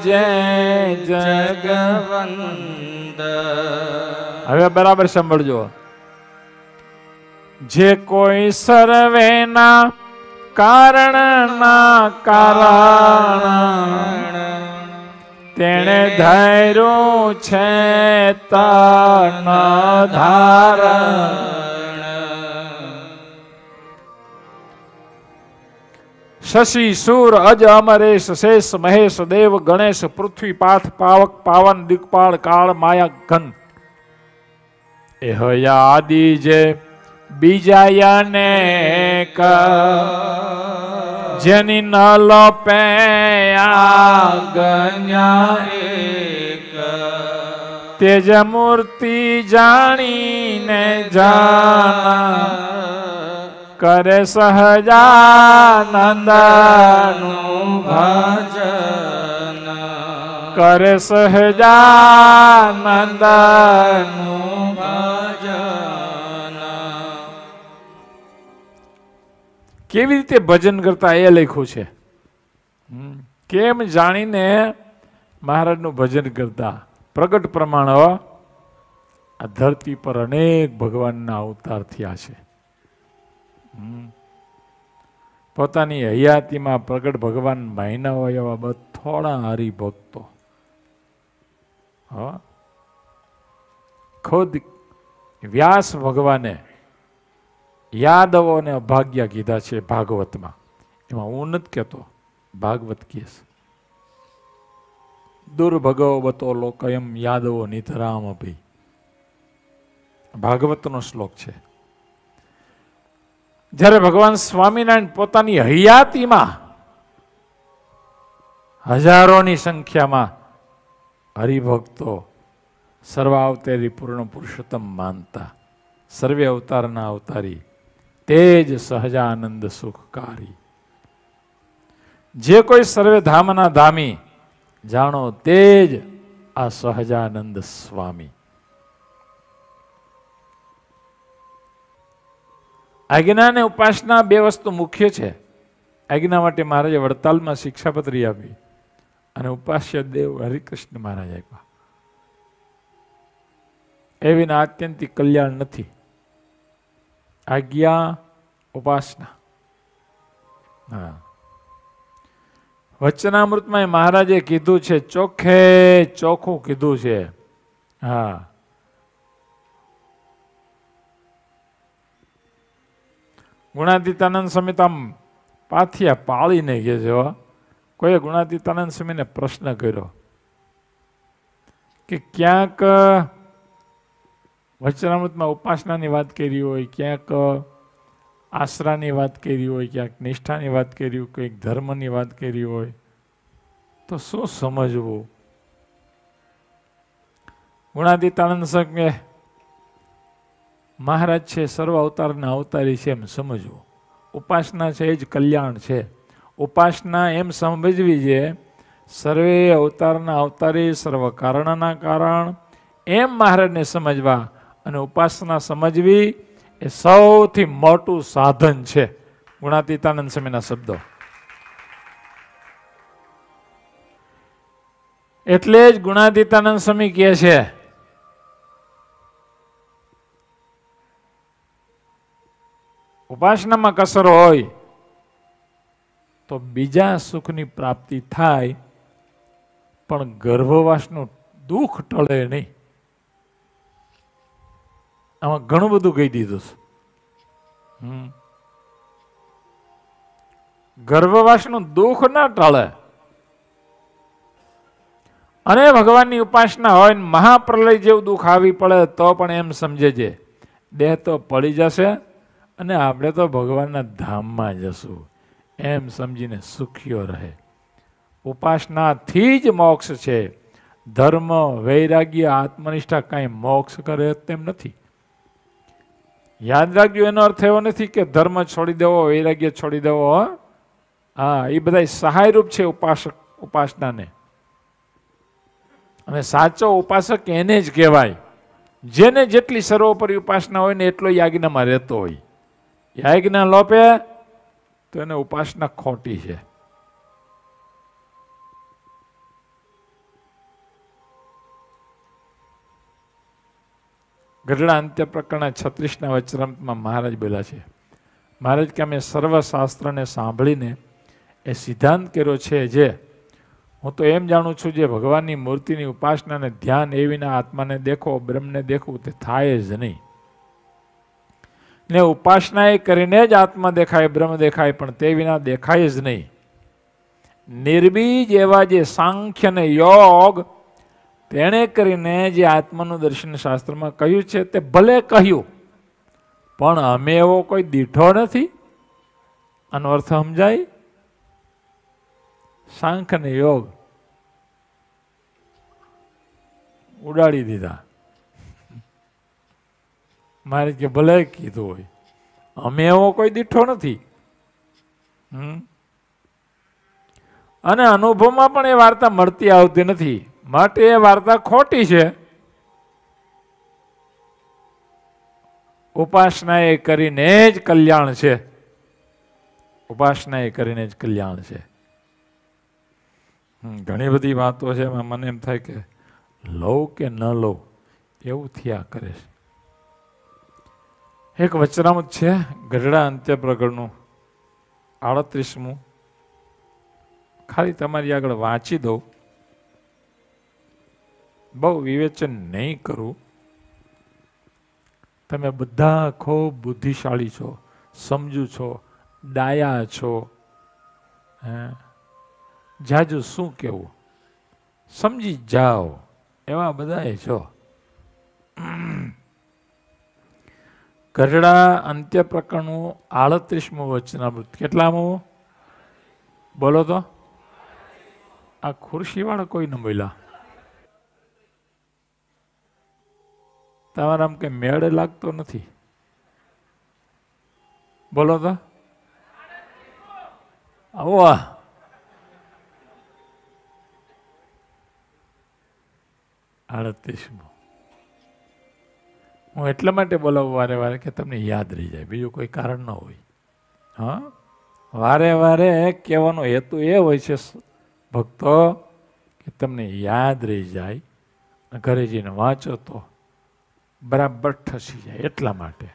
S1: જય જગ
S2: જગવંદ.
S1: હવે બરાબર સાંભળજો. જે કોઈ સર્વેના કારણના કારણ તેણે ધૈર્યું છે તન ધારણ. શશી સુર અજ અમરેશ શેષ મહેશ દેવ ગણેશ પૃથ્વી પાથ પાવક પાવન દિગપાળ કાળ માયા ઘન. એ હયા આદિ જે બીજાયાને જેની ન લોપે આગન્યા
S2: એક.
S1: તેજ મૂર્તિ જાણીને જાણ કરે સહજાનંદનું
S2: ભજન
S1: કરે સહજાનંદનું
S2: ભજન
S1: કેવી રીતે ભજન કરતા એ લખ્યું છે. કેમ જાણીને મહારાજનું ભજન કરતા? પ્રગટ પ્રમાણ આ ધરતી પર અનેક ભગવાનના અવતાર થયા છે. પોતાની હયાતીમાં પ્રગટ ભગવાન માયના હોય એવા બથોડા થોડા હરિભક્તો. હ. ખુદ વ્યાસ ભગવાને યાદવોને અભાગ્ય કીધા છે ભાગવતમાં. એમાં હું નથી કહેતો, ભાગવત કેસ દુર્ભગવતો લોકયમ યાદવો નિતરામ અભી. ભાગવતનો શ્લોક છે. જ્યારે ભગવાન સ્વામિનારાયણ પોતાની હયાતીમાં હજારોની સંખ્યામાં હરિભક્તો સર્વાવતારી પૂર્ણ પુરુષોત્તમ માનતા. સર્વે અવતારના અવતારી તેજ સહજાનંદ સુખકારી. જે કોઈ સર્વે ધામના ધામી, જાણો તેજ આ સહજાનંદ સ્વામી. આજ્ઞા અને ઉપાસના બે વસ્તુ મુખ્ય છે. આજ્ઞા માટે મહારાજે વડતાલમાં શિક્ષાપત્રી આપી અને ઉપાસ્ય દેવ હરિકૃષ્ણ મહારાજ આપ્યા. એ વિના આત્યંતિક કલ્યાણ નથી. આજ્ઞા ઉપાસના હા. વચનામૃતમાં મહારાજે કીધું છે ચોખ્ખે ચોખ્ખું કીધું છે. હા. ગુણાતીતાનંદ સમિત આમ પાથિયા પાળીને કહે છે. કોઈએ ગુણાતીતાનંદ સ્વામીને પ્રશ્ન કર્યો કે ક્યાંક વચનામૃતમાં ઉપાસનાની વાત કરી હોય, ક્યાંક આશરાની વાત કરી હોય, ક્યાંક નિષ્ઠાની વાત કરી હોય કંઈક ધર્મની વાત કરી હોય, તો શું સમજવું? ગુણાદિતાનંદ સંઘે મહારાજ છે, સર્વ અવતારના અવતારી છે એમ સમજવું. ઉપાસના છે એ જ કલ્યાણ છે. ઉપાસના એમ સમજવી છે સર્વે અવતારના અવતારી, સર્વ કારણના કારણ એમ મહારાજને સમજવા અને ઉપાસના સમજવી એ સૌથી મોટું સાધન છે. ગુણાતીતાનંદ સ્વામીના શબ્દો. એટલે જ ગુણાતીતાનંદ સ્વામી કહે છે, ઉપાસનામાં કસર હોય તો બીજા સુખની પ્રાપ્તિ થાય, પણ ગર્ભવાસનું દુઃખ ટળે નહીં. આમાં ઘણું બધું કહી દીધું છે. ગર્ભવાસનું દુઃખ ના ટાળે. અને ભગવાનની ઉપાસના હોય ને મહાપ્રલય જેવું દુઃખ આવી પડે તો પણ એમ સમજે છે દેહ તો પડી જશે અને આપણે તો ભગવાનના ધામમાં જશું. એમ સમજીને સુખીઓ રહે. ઉપાસનાથી જ મોક્ષ છે. ધર્મ, વૈરાગ્ય, આત્મનિષ્ઠા કાંઈ મોક્ષ કરે તેમ નથી. યાદ રાખજો, એનો અર્થ એવો નથી કે ધર્મ છોડી દેવો, વૈરાગ્ય છોડી દેવો, હો. એ બધા સહાયરૂપ છે ઉપાસક, ઉપાસનાને. અને સાચો ઉપાસક એને જ કહેવાય. જેને જેટલી સર્વોપરી ઉપાસના હોય ને એટલો યાજ્ઞામાં રહેતો હોય. યાજ્ઞા લોપે, તો એને ઉપાસના ખોટી છે. ગઢડા અંત્ય પ્રકરણના છત્રીસના વચરામમાં મહારાજ બોલ્યા છે, મહારાજ, કે અમે સર્વશાસ્ત્રને સાંભળીને એ સિદ્ધાંત કર્યો છે જે હું તો એમ જાણું છું જે ભગવાનની મૂર્તિની ઉપાસનાને ધ્યાન એ વિના આત્માને દેખો, બ્રહ્મને દેખવું તે થાય જ નહીં. ને ઉપાસના એ કરીને જ આત્મા દેખાય, બ્રહ્મ દેખાય, પણ તે વિના દેખાય જ નહીં. નિર્બીજ એવા જે સાંખ્ય ને યોગ તેણે કરીને જે આત્માનું દર્શન શાસ્ત્રમાં કહ્યું છે તે ભલે કહ્યું, પણ અમે એવો કોઈ દીઠો નથી. આનો અર્થ સમજાય? શાંખને યોગ ઉડાડી દીધા. મારે કે ભલે કીધું હોય, અમે એવો કોઈ દીઠો નથી. અને અનુભવમાં પણ એ વાર્તા મળતી આવતી નથી. માટે એ વાર્તા ખોટી છે. ઉપાસના એ કરીને જ કલ્યાણ છે. ઉપાસના એ કરીને જ કલ્યાણ છે. ઘણી બધી વાતો છે એમાં મને એમ થાય કે લઉં કે ન લઉં, એવું થયા કરે છે. એક વચરામૃત છે, ગઢડા અંત્ય પ્રગળનું આડત્રીસમું. ખાલી તમારી આગળ વાંચી દઉં. બહુ વિવેચન નહીં કરું. તમે બધા ખૂબ બુદ્ધિશાળી છો, સમજુ છો, ડાયા છો. હે? જાજુ શું કેવું? સમજી જાઓ. એવા બધાએ છો. ગઢડા અંત્ય પ્રકરણનું આડત્રીસમું વચનામૃત. કેટલામું? બોલો તો. આ ખુરશીવાળા કોઈ ન બોલ્યા તમારા આમ કે મેળ લાગતો નથી? બોલો તો. આવો આડત્રીસમું હું એટલા માટે બોલાવું વારે વારે કે તમને યાદ રહી જાય, બીજું કોઈ કારણ ન હોય. હા? વારે વારે કહેવાનો હેતુ એ હોય છે, ભક્તો, કે તમને યાદ રહી જાય ઘરે જઈને વાંચો તો બરાબર ઠસી જાય એટલા માટે.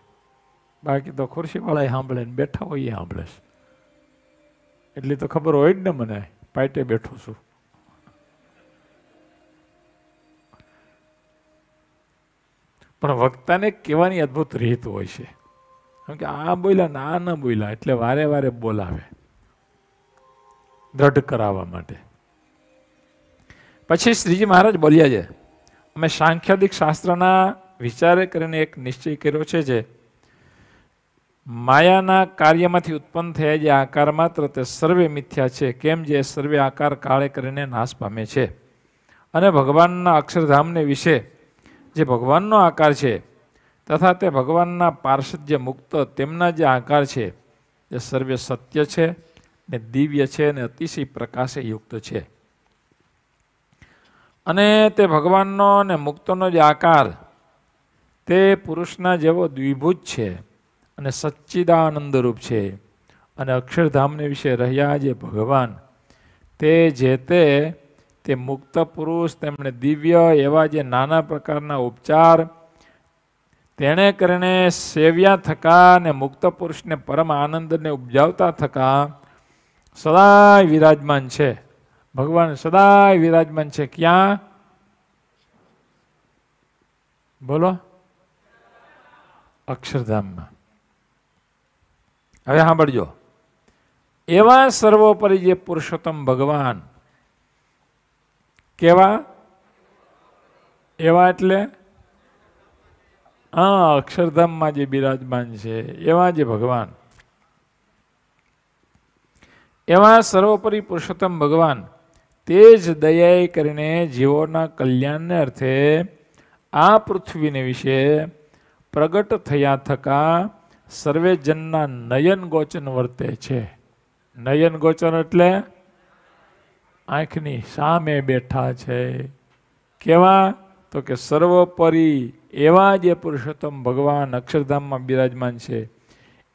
S1: બાકી તો ખુરશીવાળા સાંભળે ને બેઠા હોય એ સાંભળે છે. એટલી તો ખબર હોય જ ને મને, પાટે બેઠો છું. પણ વક્તાને કહેવાની અદ્ભુત રીત હોય છે. કેમ કે આ બોલ્યા ને ન બોલ્યા એટલે વારે વારે બોલાવે. દ્રઢ કરાવવા માટે. પછી શ્રીજી મહારાજ બોલ્યા છે, અમે સાંખ્યાદિક શાસ્ત્રના વિચારે કરીને એક નિશ્ચય કર્યો છે જે માયાના કાર્યમાંથી ઉત્પન્ન થયા જે આકાર માત્ર તે સર્વે મિથ્યા છે. કેમ જે સર્વે આકાર કાળે કરીને નાશ પામે છે? અને ભગવાનના અક્ષરધામને વિશે જે ભગવાનનો આકાર છે તથા તે ભગવાનના પાર્ષદ જે મુક્ત તેમના જે આકાર છે એ સર્વે સત્ય છે ને દિવ્ય છે ને અતિશય પ્રકાશે યુક્ત છે. અને તે ભગવાનનો ને મુક્તનો જે આકાર તે પુરુષના જેવો દ્વિભુજ છે અને સચ્ચિદાનંદ રૂપ છે. અને અક્ષરધામને વિશે રહ્યા જે ભગવાન, તે જે તે તે મુક્ત પુરુષ, તેમણે દિવ્ય એવા જે નાના પ્રકારના ઉપચાર, તેણે કરીને સેવ્યા થકા અને મુક્ત પુરુષને પરમ આનંદને ઉપજાવતા થકા, સદાય વિરાજમાન છે. ભગવાન સદાય વિરાજમાન છે. ક્યાં? બોલો. અક્ષરધામમાં હવે સાંભળજો. એવા સર્વોપરી જે પુરુષોત્તમ ભગવાન કેવા? એવા એટલે? હા, અક્ષરધામમાં જે બિરાજમાન છે, એવા જે ભગવાન. એવા સર્વોપરી પુરુષોત્તમ ભગવાન, તે જ દયાએ કરીને જીવોના કલ્યાણને અર્થે આ પૃથ્વીને વિશે પ્રગટ થયા થકા સર્વે જનના નયન ગોચન વર્તે છે. નયન ગોચન એટલે આંખની સામે બેઠા છે. કેવા? તો કે સર્વોપરી એવા જે પુરુષોત્તમ ભગવાન અક્ષરધામમાં બિરાજમાન છે.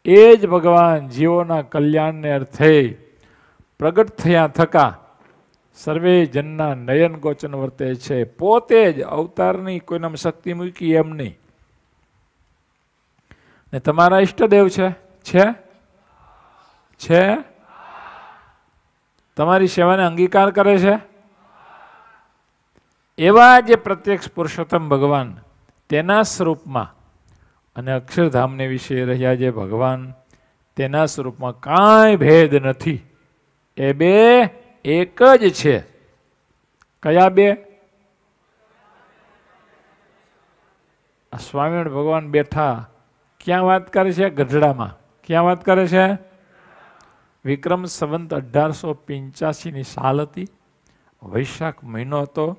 S1: એ જ ભગવાન જીવોના કલ્યાણને અર્થે પ્રગટ થયા થકા સર્વે જનના નયન ગોચન વર્તે છે. પોતે જ અવતારની કોઈનામાં શક્તિ મૂકી એમ નહીં. ને તમારા ઈષ્ટદેવ છે? છે? છે? તમારી સેવાને અંગીકાર કરે છે? એવા જે પ્રત્યક્ષ પુરુષોત્તમ ભગવાન તેના સ્વરૂપમાં અને અક્ષરધામને વિશે રહ્યા જે ભગવાન તેના સ્વરૂપમાં કાંઈ ભેદ નથી. એ બે એક જ છે. કયા બે? સ્વામિનારાયણ ભગવાન બેઠા ક્યાં વાત કરે છે? ગઢડામાં. ક્યાં વાત કરે છે? વિક્રમ સંવંત અઢારસો પંચ્યાસીની સાલ હતી. વૈશાખ મહિનો હતો.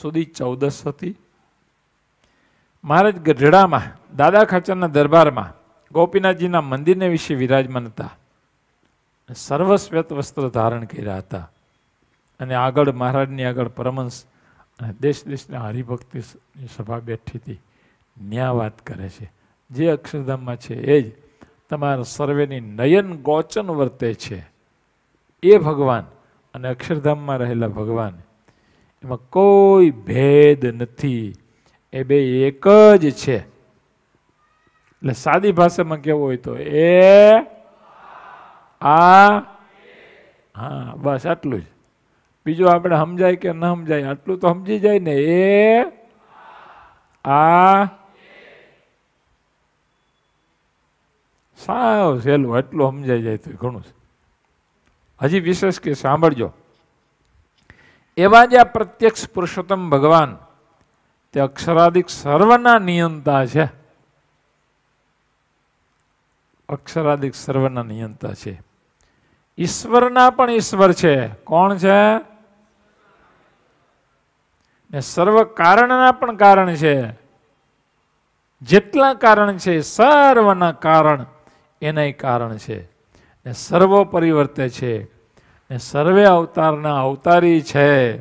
S1: સુધી ચૌદસ હતી. મહારાજ ગઢડામાં, દાદા ખાચરના દરબારમાં, ગોપીનાથજીના મંદિરને વિશે વિરાજમાન હતા. સર્વશ્વેત વસ્ત્ર ધારણ કર્યા હતા. અને આગળ મહારાજની આગળ પરમંશ અને દેશ દેશના હરિભક્તિ સભા બેઠી હતી. ન્યા વાત કરે છે. જે અક્ષરધામમાં છે, એ જ. તમારા સર્વેની નયન ગોચન વર્તે છે. એ ભગવાન અને અક્ષરધામમાં રહેલા ભગવાન. એમાં કોઈ ભેદ નથી. એ બે એક જ છે. એટલે સાદી ભાષામાં કેવું હોય તો એ આ હા, બસ આટલું જ. બીજું આપણે સમજાય કે ન સમજાય, આટલું તો સમજી જાય ને. એ આ સાવ સહેલું, એટલું સમજાઈ જાય તો ઘણું છે. હજી વિશેષ કે સાંભળજો. એવા જે આ પ્રત્યક્ષ પુરુષોત્તમ ભગવાન, તે અક્ષરાધિક સર્વના નિયંતા છે. અક્ષરાધિક સર્વના નિયંતા છે. ઈશ્વરના પણ ઈશ્વર છે. કોણ છે? ને સર્વ કારણના પણ કારણ છે. જેટલા કારણ છે, સર્વના કારણ એનાય કારણ છે. ને સર્વો પરિવર્તે છે. ને સર્વે અવતારના અવતારી છે.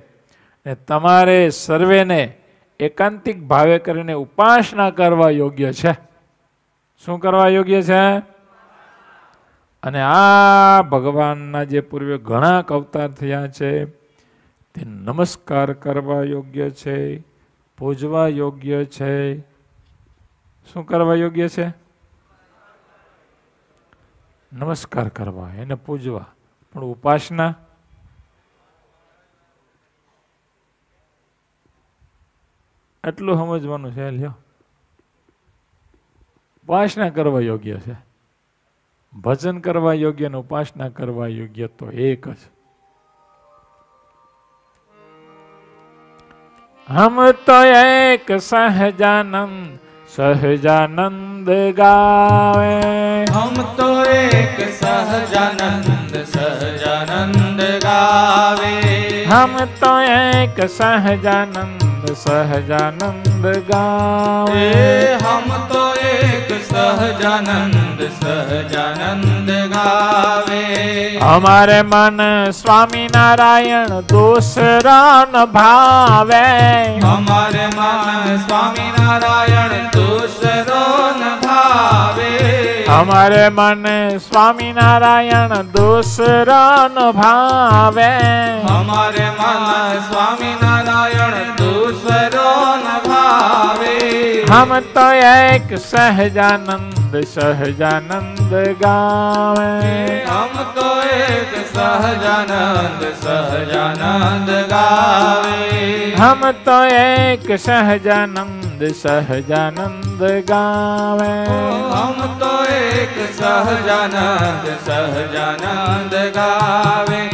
S1: ને તમારે સર્વેને એકાંતિક ભાવે કરીને ઉપાસના કરવા યોગ્ય છે. શું કરવા યોગ્ય છે? અને આ ભગવાનના જે પૂર્વે ઘણા અવતાર થયા છે, તે નમસ્કાર કરવા યોગ્ય છે, પૂજવા યોગ્ય છે. શું કરવા યોગ્ય છે? નમસ્કાર કરવા, એને પૂજવા. પણ ઉપાસના? આટલું સમજવાનું છે, લ્યો. ઉપાસના કરવા યોગ્ય છે. ભજન કરવા યોગ્ય ને ઉપાસના કરવા યોગ્ય તો એક જ. હમ તો એક સહજાનંદ સહજાનંદ ગાવે.
S2: હમ તો एक सहजानंद सहजानंद गावे।
S1: हम तो एक सहजानंद सहजानंद
S2: गावे। हम तो एक सहजानंद सहजानंद गावे।
S1: हमारे मन स्वामी नारायण दूसरा न भावे।
S2: हमारे मन स्वामी नारायण दूसरा हमारे
S1: मन स्वामी नारायण दूसरा न भावे।
S2: हमारे मन स्वामी नारायण दूसरो न भावे।
S1: हम तो एक सहजानंद सहजानंद गावे।
S2: हम तो एक सहजानंद सहजानंद गावे।
S1: हम तो एक सहजानंद सहज सहजानंद गावे।
S2: हम तो एक सहजानंद सहजानंद गावे।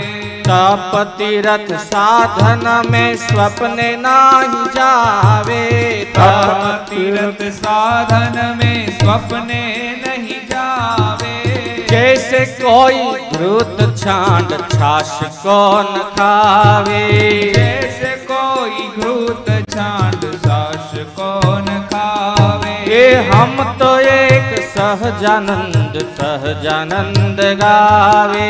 S2: तपतिरथ साधन में स्वप्न नाही जावे।
S3: तपतिरथ साधन में स्वप्ने नहीं जावे।
S2: जैसे कोई ध्रुत छांड छाछ कौन खावे?
S3: जैसे कोई ध्रुत छांड
S2: हम तो एक सहजानंद सहजानंद गावे।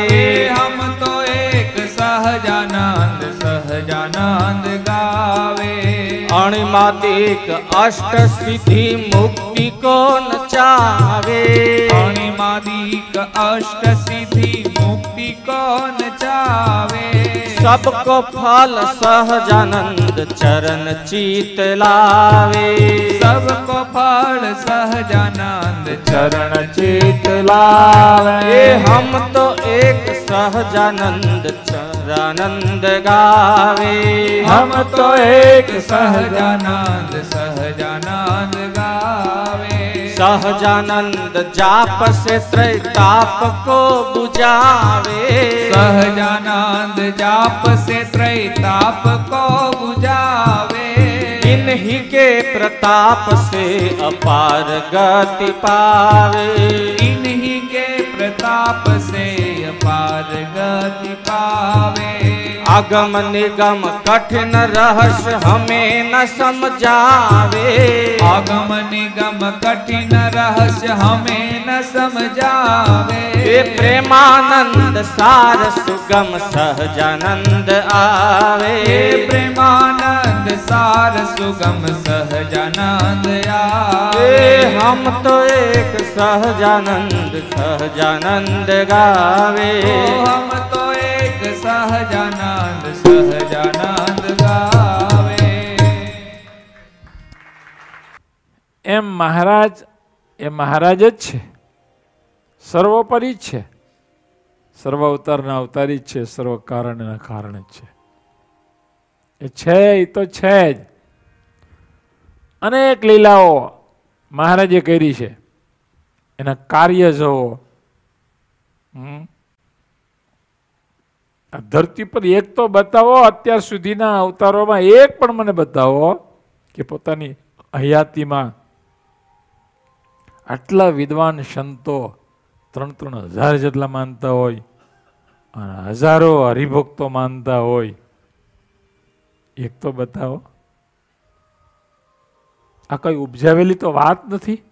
S3: हम तो एक सहजानंद सहजानंद गावे।
S2: अणिमादिक अष्ट सिद्धि मुक्ति को न चावे
S3: अणिमादिक अष्ट सिद्धि मुक्ति कौन चावे
S2: सबको फल सहजानंद चरण चीत लावे।
S3: सबको फल सहजानंद
S1: चरण चीत
S2: लावे। हम तो एक सहजानंद चरानंद गावे।
S1: हम तो एक
S3: सहजानंद सहजानंद
S2: सहजानंद जाप से त्रैताप को बुझावे।
S3: सहजानंद जाप से त्रैताप को बुझावे।
S2: इन्हीं के प्रताप से अपार गति पावे।
S3: इन्हीं के प्रताप से अपार गति पावे।
S2: आगम निगम कठिन रहस्य हमें न समझावे।
S3: आगम निगम कठिन रहस्य हमें न समझावे।
S2: ये प्रेमानंद सार सुगम सहजानंद आवे।
S3: प्रेमानंद सार सुगम सहजानंद आवे।
S2: हम तो एक सहजानंद सहजानंद गावे।
S3: हम तो સહજાનંદ સહજાનંદ ગાવે.
S1: એમ મહારાજ, એ મહારાજ જ છે. સર્વોપરી જ છે. સર્વ અવતારના અવતારી જ છે, સર્વ કારણના કારણ જ છે. એ છે, એ તો છે જ. અનેક લીલાઓ મહારાજે કરી છે. એના કાર્ય જોવો. હમ? આ ધરતી પર એક તો બતાવો, અત્યાર સુધીના અવતારોમાં એક પણ મને બતાવો કે પોતાની હયાતીમાં આટલા વિદ્વાન સંતો ત્રણ ત્રણ હજાર જેટલા માનતા હોય અને હજારો હરિભક્તો માનતા હોય. એક તો બતાવો. આ કઈ ઉપજાવેલી તો વાત નથી?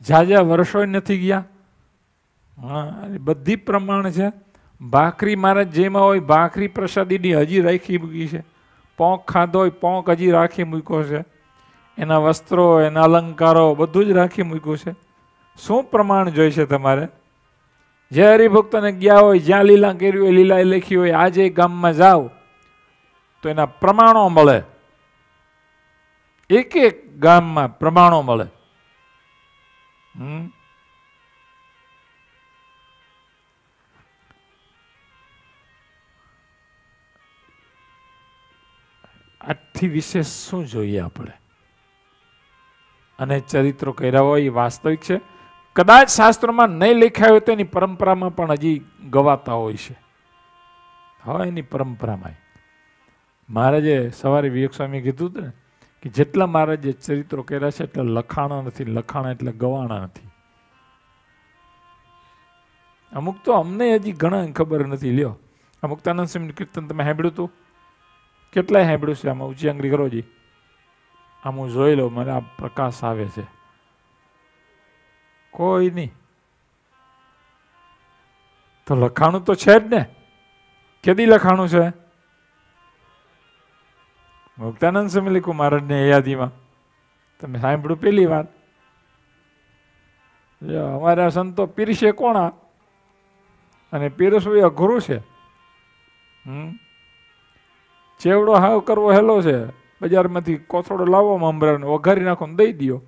S1: જ્યાં જ્યાં વર્ષો નથી ગયા? હા બધી પ્રમાણ છે. ભાખરી મહારાજ જેમાં હોય, ભાખરી પ્રસાદીની હજી રાખી મૂકી છે. પોંક ખાધો હોય, પોંક હજી રાખી મૂક્યો છે. એના વસ્ત્રો, એના અલંકારો બધું જ રાખી મૂક્યું છે. શું પ્રમાણ જોઈ છે તમારે? જે હરિભક્તોને ગયા હોય, જ્યાં લીલા કરી હોય લીલા લખી હોય, આજે ગામમાં જાઓ, તો એના પ્રમાણો મળે. એક એક ગામમાં પ્રમાણો મળે. હમ? આથી વિશેષ શું જોઈએ આપણે? અને ચરિત્રો કર્યા હોય એ વાસ્તવિક છે. કદાચ શાસ્ત્રોમાં નહીં લખ્યા હોય તો એની પરંપરામાં પણ હજી ગવાતા હોય છે. હા, એની પરંપરામાં. મહારાજે સવારે વિવેક સ્વામી કીધું હતું ને, કે જેટલા મહારાજે ચરિત્રો કર્યા છે એટલે લખાણા નથી, લખાણા એટલે ગવાણા નથી. અમુક તો અમને હજી ઘણા ખબર નથી, લ્યો. આ આનંદ સ્વામીનું કીર્તન તમે સાંભળ્યું હતું? કેટલાય સાંભળ્યું છે આમાં ઊંચી આંગળી કરો જી. આમ હું જોઈ લઉં, મને આ પ્રકાશ આવે છે. કોઈ નહીં. તો લખાણું તો છે જ ને. કેદી લખાણું છે? મુક્તાનંદ સ્વામી કુમારજની યાદીમાં. તમે સાંભળ્યું પેલી વાર? અમારા સંતો પીરશે કોણા? અને પીરસવું એ અઘરું છે. હમ? ચેવડો હાવ કરવો હેલો છે. બજારમાંથી કોથળો લાવો મમરાનો, વઘારી નાખો દઈ દો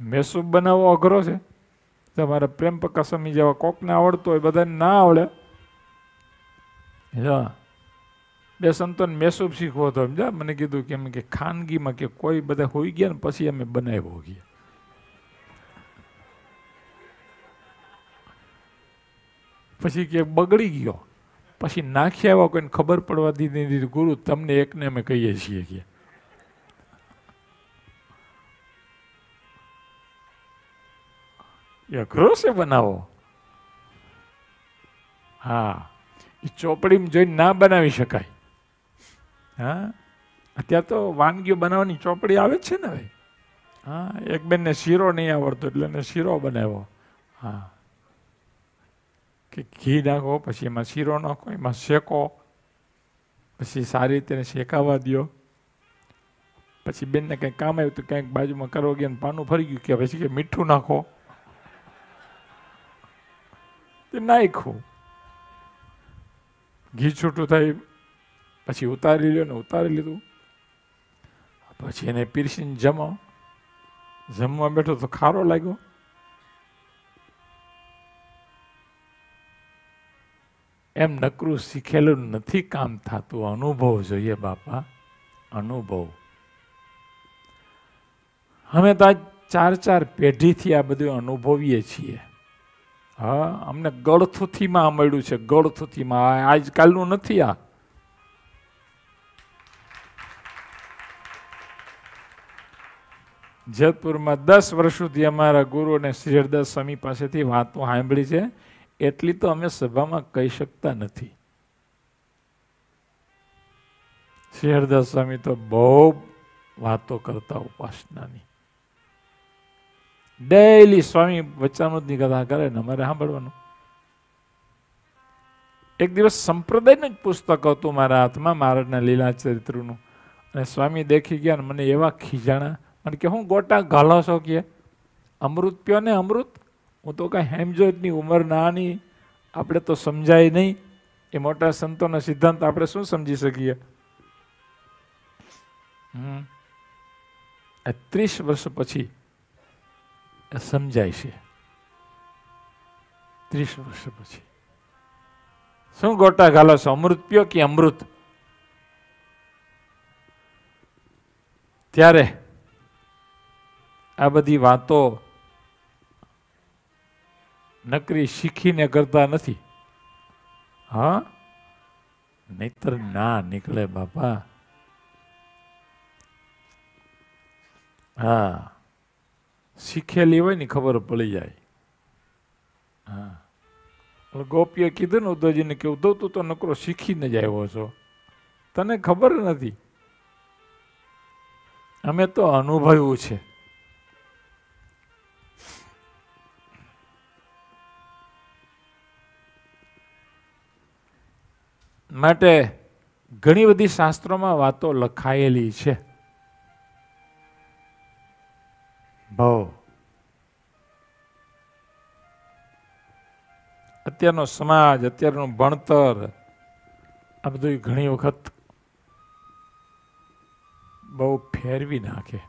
S1: મેસૂબ બનાવવો અઘરો છે. તમારે પ્રેમ પ્રકાશમી જેવા કોકને આવડતો હોય બધાને ના આવડે. હા બે સંતોને મેસૂબ શીખવો હતો સમજા મને કીધું કે એમ કે ખાનગીમાં કે કોઈ બધા હોઈ ગયા ને પછી અમે બનાવ્યો ગયા. પછી કે બગડી ગયો. પછી નાખ્યા એવા કોઈને ખબર પડવા દીધી ગુરુ, તમને એકને અમે કહીએ છીએ કે. એ અઘરો બનાવો. હા, એ ચોપડીમાં જોઈને ના બનાવી શકાય. હા, અત્યારે તો વાનગીઓ બનાવવાની ચોપડી આવે જ છે ને ભાઈ. હા, એક બેનને શીરો નહીં આવડતો એટલે એને શીરો બનાવ્યો. હા. કે ઘી નાખો, પછી એમાં શીરો નાખો, એમાં શેકો, પછી સારી રીતે એને શેકાવા દો પછી બેનને કંઈક કામ આવ્યું તો કંઈક બાજુમાં કરવા ગયા પાનું ફરી ગયું, કે પછી કે મીઠું નાખો. તે નાખ્યું. ઘી છૂટું થાય, પછી ઉતારી લ્યો ને ઉતારી લીધું. પછી એને પીરસીને જમો. જમવા બેઠો તો ખારો લાગ્યો. એમ નકરું શીખેલું નથી કામ થતું. અનુભવ જોઈએ બાપા, અનુભવ. અમે તો આજ ચાર ચાર પેઢીથી આ બધું અનુભવીએ છીએ. હા, અમને ગળથુથીમાં આ મળ્યું છે, ગળથુથીમાં. આજકાલનું નથી આ. જેતપુરમાં દસ વર્ષ સુધી અમારા ગુરુ અને શ્રી હરદાસ સ્વામી પાસેથી વાતો સાંભળી છે. એટલી તો અમે સભામાં કહી શકતા નથી. શ્રી સ્વામી તો બહુ વાતો કરતા ઉપાસનાની. ડેલી સ્વામી વચ્ચામૃતની કથા કરે ને અમારે સાંભળવાનું. એક દિવસ સંપ્રદાયનું જ પુસ્તક હતું મારા હાથમાં, મહારાજના લીલા ચરિત્રનું. અને સ્વામી દેખી ગયા ને મને એવા ખીજાણા, મને કે હું ગોટા ગાલો છો કે, અમૃત પીઓ ને અમૃત? હું તો કાંઈ હેમજોતની ઉંમર નાની, આપણે તો સમજાય નહીં. એ મોટા સંતોના સિદ્ધાંત આપણે શું સમજી શકીએ? ત્રીસ વર્ષ પછી સમજાય છે. ત્રીસ વર્ષ પછી. શું ગોટા ગાલો છો? અમૃત પીઓ કે અમૃત? ત્યારે આ બધી વાતો નકરી શીખીને કરતા નથી. હા? નહીતર ના નીકળે બાપા. હા. શીખેલી હોય ને ખબર પડી જાય. હા. ગોપીએ કીધું ને ઉદ્ધવજીને કે, ઉદ્ધવ, તું તો નકરો શીખીને જ આવ્યો છો. તને ખબર નથી. અમે તો અનુભવ્યું છે. માટે ઘણી બધી શાસ્ત્રોમાં વાતો લખાયેલી છે. બહુ અત્યારનો સમાજ, અત્યારનું ભણતર, આ બધું ઘણી વખત બહુ ફેરવી નાખે.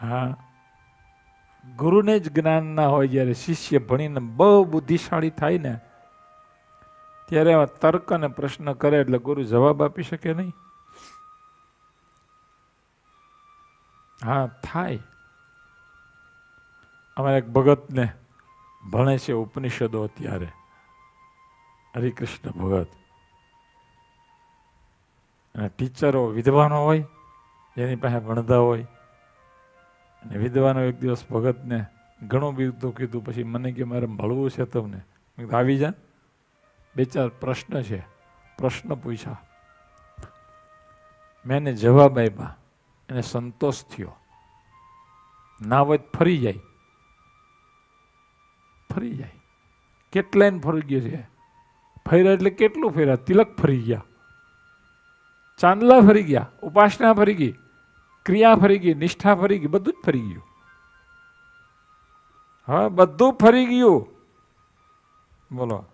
S1: હા. ગુરુને જ જ્ઞાન ના હોય જ્યારે શિષ્ય ભણીને બહુ બુદ્ધિશાળી થાય ને ત્યારે આવા તર્ક અને પ્રશ્ન કરે એટલે ગુરુ જવાબ આપી શકે નહીં? હા, થાય. અમારે એક ભગતને ભણે છે ઉપનિષદો અત્યારે. હરિકૃષ્ણ ભગત. અને ટીચરો વિદ્વાનો હોય, જેની પાસે ભણતા હોય. અને વિદ્વાનો એક દિવસ ભગતને ઘણું બીજું કીધું, પછી મને કે મારે મળવું છે તમને? આવી જા. બે ચાર પ્રશ્ન છે. પ્રશ્ન પૂછ્યા. મેં એને જવાબ આપ્યા. એને સંતોષ થયો. ના હોય ફરી જાય. ફરી જાય. કેટલાય ફરી ગયો છે? ફર્યા એટલે કેટલું ફેર્યા? તિલક ફરી ગયા. ચાંદલા ફરી ગયા. ઉપાસના ફરી ગઈ. ક્રિયા ફરી ગઈ. નિષ્ઠા ફરી ગઈ. બધું જ ફરી ગયું. હા, બધું ફરી ગયું. બોલો.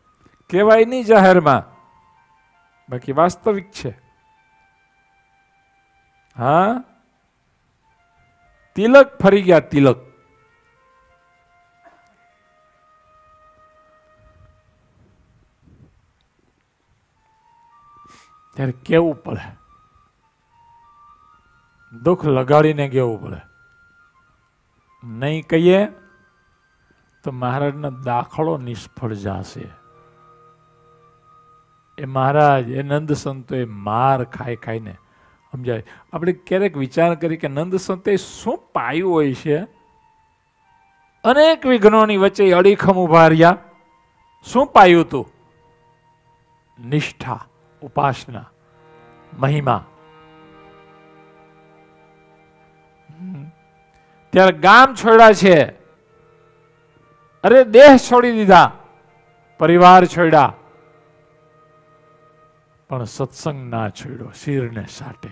S1: કહેવાય નહીં જાહેરમાં. બાકી વાસ્તવિક છે. હા? તિલક ફરી ગયા, તિલક. ત્યારે કેવું પડે? દુઃખ લગાડીને કેવું પડે? નહીં કહીએ તો મહારાજનો દાખલો નિષ્ફળ જશે. એ મહારાજ, એ નંદ સંતોએ માર ખાઈ ખાઈને સમજાય. આપણે ક્યારેક વિચાર કરી કે નંદ સંતે શું પાયું હોય છે? અનેક વિઘ્નોની વચ્ચે અડીખમ ઊભા રહ્યા. શું પાયું તું? નિષ્ઠા, ઉપાસના, મહિમા. ત્યારે ગામ છોડ્યા છે. અરે દેહ છોડી દીધા. પરિવાર છોડ્યા. પણ સત્સંગ ના છોડ્યો શિરને સાટે.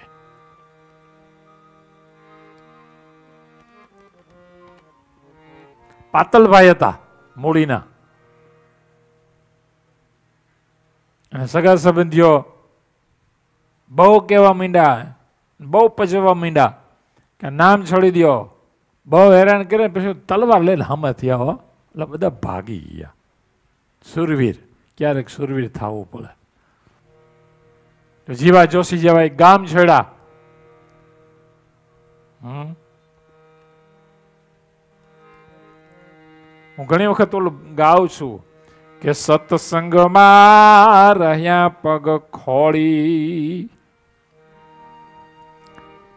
S1: પાતલભાઈ હતા મૂડીના. અને સગા સંબંધીઓ બહુ કહેવા માંડ્યા, બહુ પજવવા માંડ્યા કે નામ છોડી દો બહુ હેરાન કરે પછી તલવાર લઈને હમે થયા હો. એટલે બધા ભાગી ગયા. સુરવીર, ક્યારેક સુરવીર થવું પડે. જીવા જોશી જેવા એક ગામ છેડા. હું ઘણી વખત ઓલું ગાઉં છું કે સત્સંગમાં રહ્યા પગ ખોળી.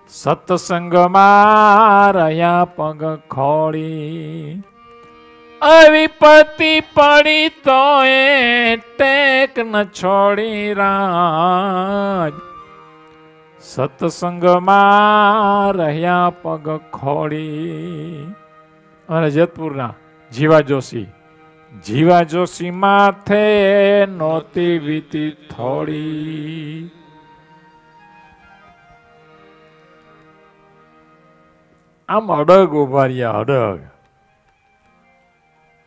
S1: સત્સંગમાં રહ્યા પગ ખોળી. અવિપતિ પડી તો એ ન છોડી રાજ. સત્સંગમાં રહ્યા પગ ખોડી. અને જેતપુરના જીવા જોશી. જીવા જોશી માથે નોતી વીતી થોડી. આમ અડગ ઊભા રહ્યા, અડગ.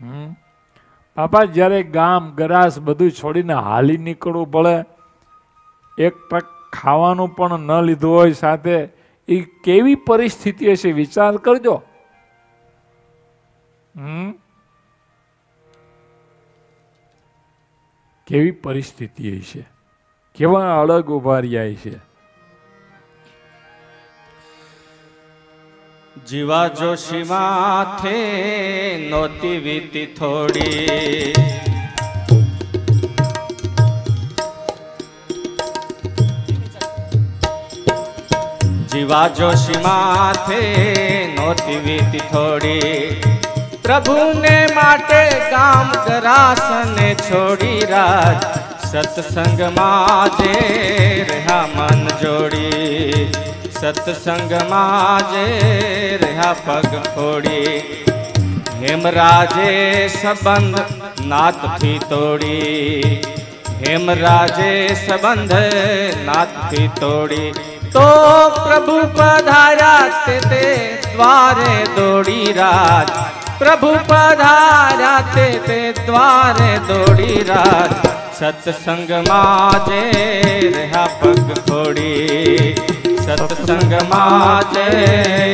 S1: હમ? બાપા, જ્યારે ગામ, ગરાસ બધું છોડીને હાલી નીકળવું પડે, એક ટક ખાવાનું પણ ન લીધું હોય સાથે એ કેવી પરિસ્થિતિ હશે વિચાર કરજો. હમ? કેવી પરિસ્થિતિ હશે? કેવા અડગ ઊભા રહ્યા છે
S2: જીવા જોશી માથે નોતી વીતી થોડી જીવા જોશી માથે નોતી વીતી થોડી પ્રભુને માટે ગામ ગરાસને છોડી રાજ સત્સંગમાં જે રહ્યા મન જોડી સત્સંગમાં જે રહ્યા પગ ફોડી હેમરાજે સંબંધ નાથથી તોડી હેમરાજે સંબંધ નાથથી તોડી તો પ્રભુ પધાર્યા તે તે દ્વારે દોડી રાજ પ્રભુ પધાર્યા તે તે દ્વારે દોડી રાજ સત્સંગમાં જે રહ્યા પગ ફોડી સત્સંગમાં જે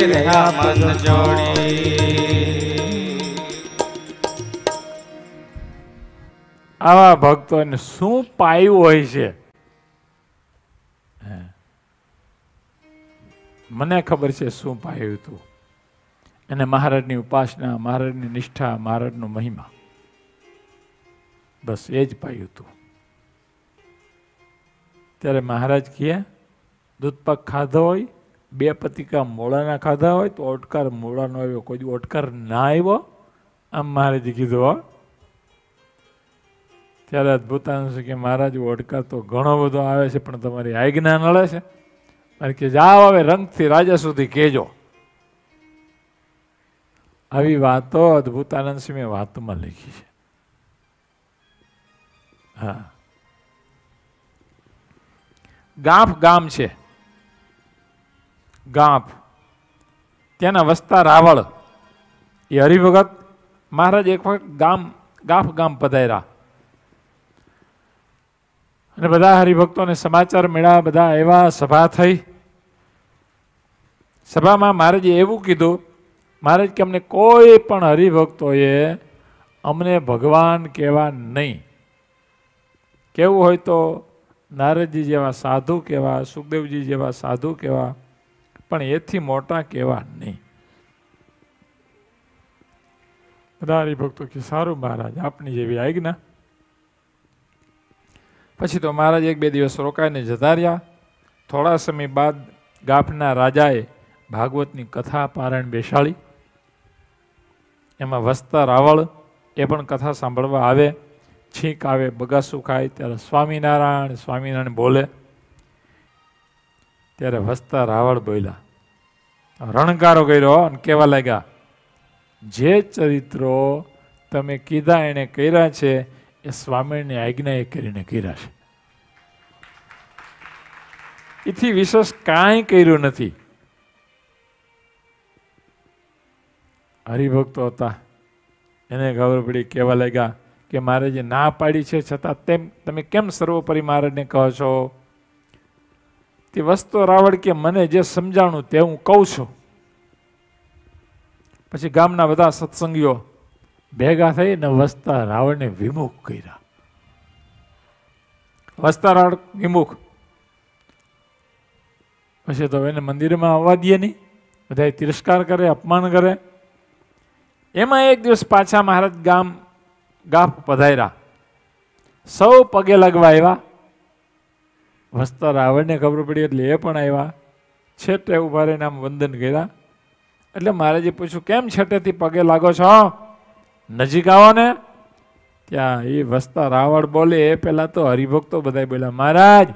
S2: રહ્યા મન જોડી.
S1: આવા ભક્તોને શું પાયું હોય છે? મને ખબર છે શું પાયું હતું. અને મહારાજની ઉપાસના, મહારાજની નિષ્ઠા, મહારાજનો મહિમા. બસ એ જ પાયું હતું. ત્યારે મહારાજ કહે દૂધપાક ખાધો હોય, બે પતિકા મોળાના ખાધા હોય, તો ઓટકાર મોળાનો આવ્યો. કોઈ ઓટકાર ના આવ્યો? આમ મહારાજે કીધું, હો. ત્યારે અદભુતાનંદ કે, મહારાજ ઓડકાર તો ઘણો બધો આવે છે, પણ તમારી આજ્ઞા નડે છે. અને કે, જાઓ હવે રંગથી રાજા સુધી કહેજો. આવી વાતો અદભુતાનંદ મેં વાતમાં લખી છે. હા. ગાંફ ગામ છે. ગાંફ ત્યાંના વસતા રાવળ. એ હરિભગત મહારાજ એક વખત ગામ ગાંફ ગામ પધાર્યા. અને બધા હરિભક્તોને સમાચાર મળ્યા, બધા એવા સભા થઈ. સભામાં મહારાજે એવું કીધું, મહારાજ, કે અમને કોઈ પણ હરિભક્તોએ અમને ભગવાન કહેવા નહીં. કેવું હોય તો નારદજી જેવા સાધુ કહેવા, સુખદેવજી જેવા સાધુ કહેવા પણ એથી મોટા કહેવા નહીં. બધા હરિભક્તો કે સારું મહારાજ, આપની જેવી આજ્ઞા. પછી તો મહારાજ એક બે દિવસ રોકાઈને જતા રહ્યા. થોડા સમય બાદ ગાફના રાજાએ ભાગવતની કથા પારાયણ બેસાડી. એમાં વસતા રાવળ એ પણ કથા સાંભળવા આવે. છીંક આવે, બગાસું ખાય, ત્યારે સ્વામિનારાયણ સ્વામિનારાયણ બોલે. ત્યારે વસતા રાવળ બોલ્યા, રણકારો કર્યો અને કહેવા લાગ્યા, જે ચરિત્રો તમે કીધા એણે કર્યા છે, એ સ્વામીની એ કરીને કર્યા છે. એથી વિશેષ કાંઈ કર્યું નથી. હરિભક્તો હતા, એને ખબર પડી, કહેવા લાગ્યા કે મારે જે ના પાડી છે છતાં તેમ, તમે કેમ સર્વોપરી મહારાજને કહો છો? તે વસ્તુ રાવળ કે મને જે સમજાણું તે હું કહું છું. પછી ગામના બધા સત્સંગીઓ ભેગા થઈને વસતા રાવણને વિમુખ કર્યા. વસતા રાવણ વિમુખ. પછી તો એને મંદિરમાં આવવા દે નહીં. બધા તિરસ્કાર કરે, અપમાન કરે. એમાં એક દિવસ પાછા મહારાજ ગામ ગાફ પધાર્યા. સૌ પગે લગવા આવ્યા વસતા રાવણને ખબર પડી એટલે એ પણ આવ્યા. છેટે ઊભા રહીને આમ વંદન કર્યા. એટલે મહારાજે પૂછ્યું, કેમ છેટેથી પગે લાગો છો? નજીક આવો ને. ત્યાં એ વસતા રાવણ બોલે, એ પહેલાં તો હરિભક્તો બધા બોલ્યા, મહારાજ,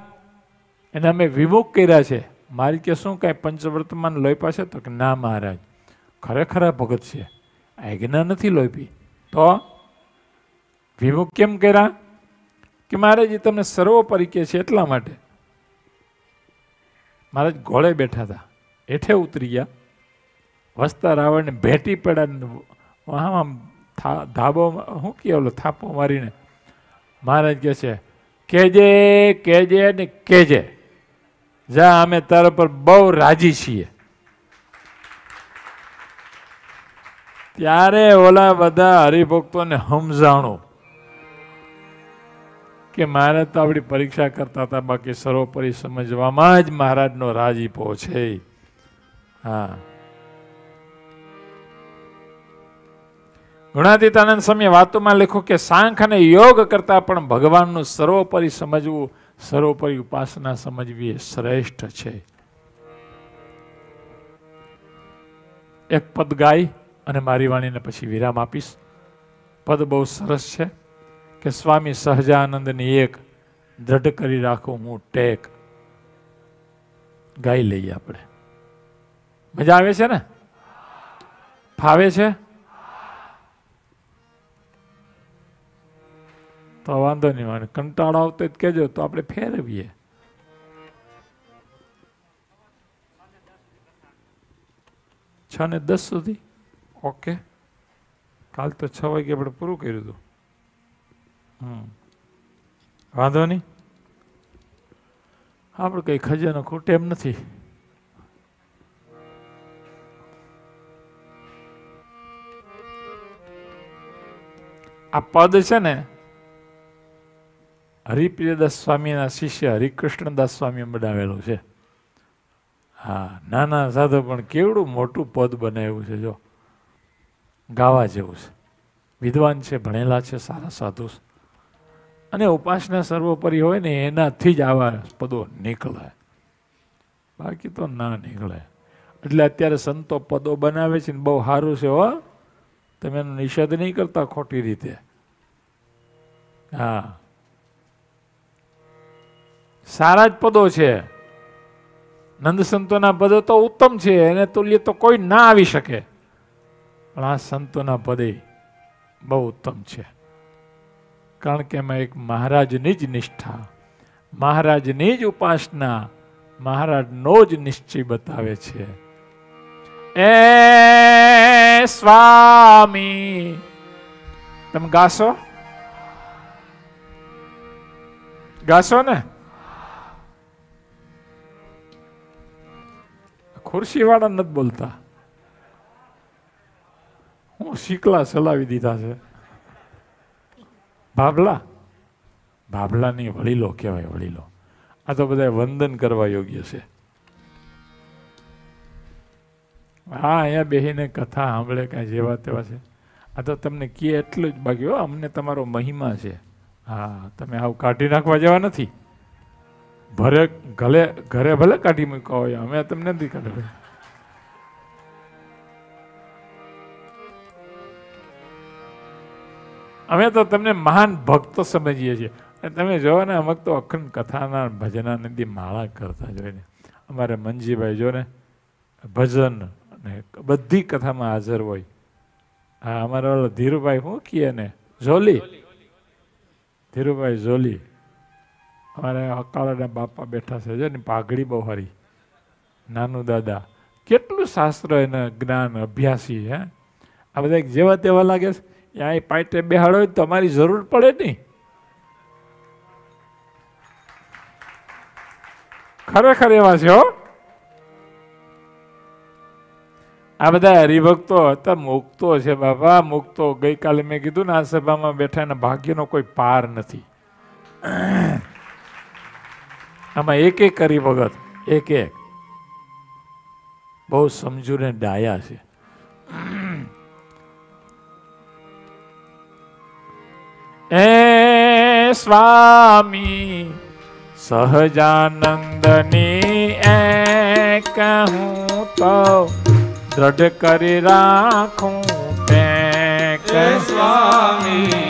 S1: એને અમે વિમુખ કર્યા છે. મારી કે શું કાંઈ પંચવર્તમાન લોપા છે? તો કે, ના મહારાજ, ખરેખર ભગત છે. આજ્ઞા નથી લોપી તો વિમુખ કેમ કર્યા? કે મહારાજ, એ તમને સર્વોપરી કે છે એટલા માટે. મહારાજ ઘોડે બેઠા હતા. હેઠે ઉતરી ગયા. વસતા રાવણને ભેટી પડ્યા આમ ધાબો શું કહે ઓલો થાપો મારીને? મહારાજ કહે છે, કેજે કેજે ને કેજે. જા, અમે તારા પર બહુ રાજી છીએ. ત્યારે ઓલા બધા હરિભક્તોને સમજાણું કે મહારાજ તો આપણી પરીક્ષા કરતા હતા, બાકી સર્વોપરી સમજવામાં જ મહારાજનો રાજીપો છે. હા. ગુણાતીતાનંદ સ્વામી વાતોમાં લખો કે સાંખ અને યોગ કરતા પણ ભગવાનનું સર્વોપરી સમજવું, સર્વોપરી ઉપાસના સમજવી એ શ્રેષ્ઠ છે. એક પદ ગાય અને મારી વાણીને પછી વિરામ આપીશ. પદ બહુ સરસ છે. કે સ્વામી સહજાનંદની એક દ્રઢ કરી રાખું હું ટેક. ગાઈ લઈએ આપણે. મજા આવે છે ને? ફાવે છે? તો વાંધો નહીં, વાંધો કંટાળો આવતો જ કહેજો, તો આપણે ફેરવીએ. છ ને દસ સુધી? ઓકે. કાલ તો છ વાગે આપણે પૂરું કર્યું હતું. વાંધો નહીં. આપણે કઈ ખજાનો ખૂટે એમ નથી. આ પદ છે ને, હરિપ્રિયદાસ સ્વામીના શિષ્ય હરિકૃષ્ણદાસ સ્વામી બનાવેલું છે. હા, નાના સાધુ પણ કેવડું મોટું પદ બનાવ્યું છે, જો. ગાવા જેવું છે. વિદ્વાન છે, ભણેલા છે, સારા સાધુ છે. અને ઉપાસના સર્વોપરી હોય ને એનાથી જ આવા પદો નીકળે. બાકી તો ના નીકળે. એટલે અત્યારે સંતો પદો બનાવે છે ને બહુ સારું છે હો. તમે એનો નિષેધ નહીં કરતા ખોટી રીતે. હા. સારા જ પદો છે. નંદ સંતોના પદો તો ઉત્તમ છે. એને તુલ્ય તો કોઈ ના આવી શકે. પણ આ સંતોના પદે બહુ ઉત્તમ છે. કારણ કે એમાં એક મહારાજની જ નિષ્ઠા, મહારાજની જ ઉપાસના, મહારાજનો જ નિશ્ચય બતાવે છે. એ સ્વામી, તમે ગાશો? ગાશો ને? ખુરશી વાળા નથી બોલતા. હું શીકલા ચલાવી દીધા છે. ભાભલા ભાભલાની વડીલો કહેવાય વડીલો. આ તો બધા વંદન કરવા યોગ્ય છે. હા, અહીંયા બેહીને કથા સાંભળે કાંઈ જેવા તેવા છે. આ તો તમને કહે એટલું જ બાકી હો, અમને તમારો મહિમા છે. હા, તમે આવું કાઢી નાખવા જેવા નથી. ભરે ઘરે ઘરે ભલે કાઢી મૂકવા હોય, અમે તમને નથી કાઢવા અમે તો તમને મહાન ભક્તો સમજીએ છીએ. અને તમે જોવો ને, અમુક તો અખંડ કથાના ભજના નદી માળા કરતા જોઈને અમારે મનજીભાઈ જો ને, ભજન ને બધી કથામાં હાજર હોય. હા, અમારા ઓલો ધીરુભાઈ શું કહીએ ને, ઝોલી. ધીરુભાઈ ઝોલી. અમારે અકાળાના બાપા બેઠા છે જો ને, પાઘડી બહુ હરી નાનું દાદા. કેટલું શાસ્ત્ર એને જ્ઞાન, અભ્યાસી, હે? આ બધા જેવા તેવા લાગે છે? ત્યાં પાઇટે બેહાડો તમારી જરૂર પડે નહીં. ખરેખર એવા છે હો. આ બધા હરિભક્તો હતા, મુક્તો છે બાબા મુક્તો. ગઈકાલે મેં કીધું ને આ સભામાં બેઠા એના ભાગ્યનો કોઈ પાર નથી. આમાં એક એક હરિભગત એક એક. બહુ સમજુને ડાયા છે. એ સ્વામી સહજાનંદની એ કહું તો દ્રઢ કરી રાખું તે
S2: હે સ્વામી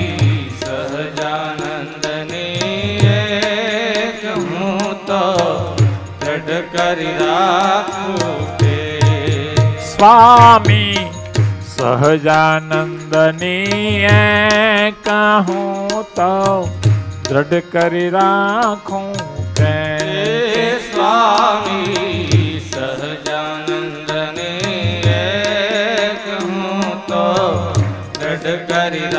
S2: સહજાનંદની એક હું તો દ્રઢ કરી રાખું તે
S1: સ્વામી સહજાનંદની એ કહું તો દ્રઢ કરી રાખું કે
S2: હે સ્વામી સહજાનંદને એક હું તો દ્રઢ કરી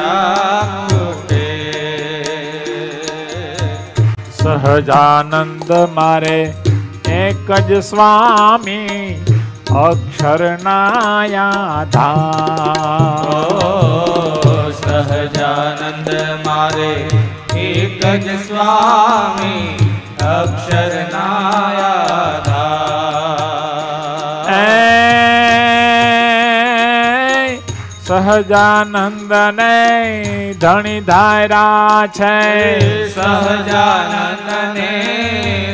S2: તે
S1: સહજાનંદ મારે એક જ સ્વામી અક્ષરનાયા
S2: ઓ
S1: ધામ
S2: સહજાનંદ
S1: ને ધણી ધારા છે
S2: સહજાનંદને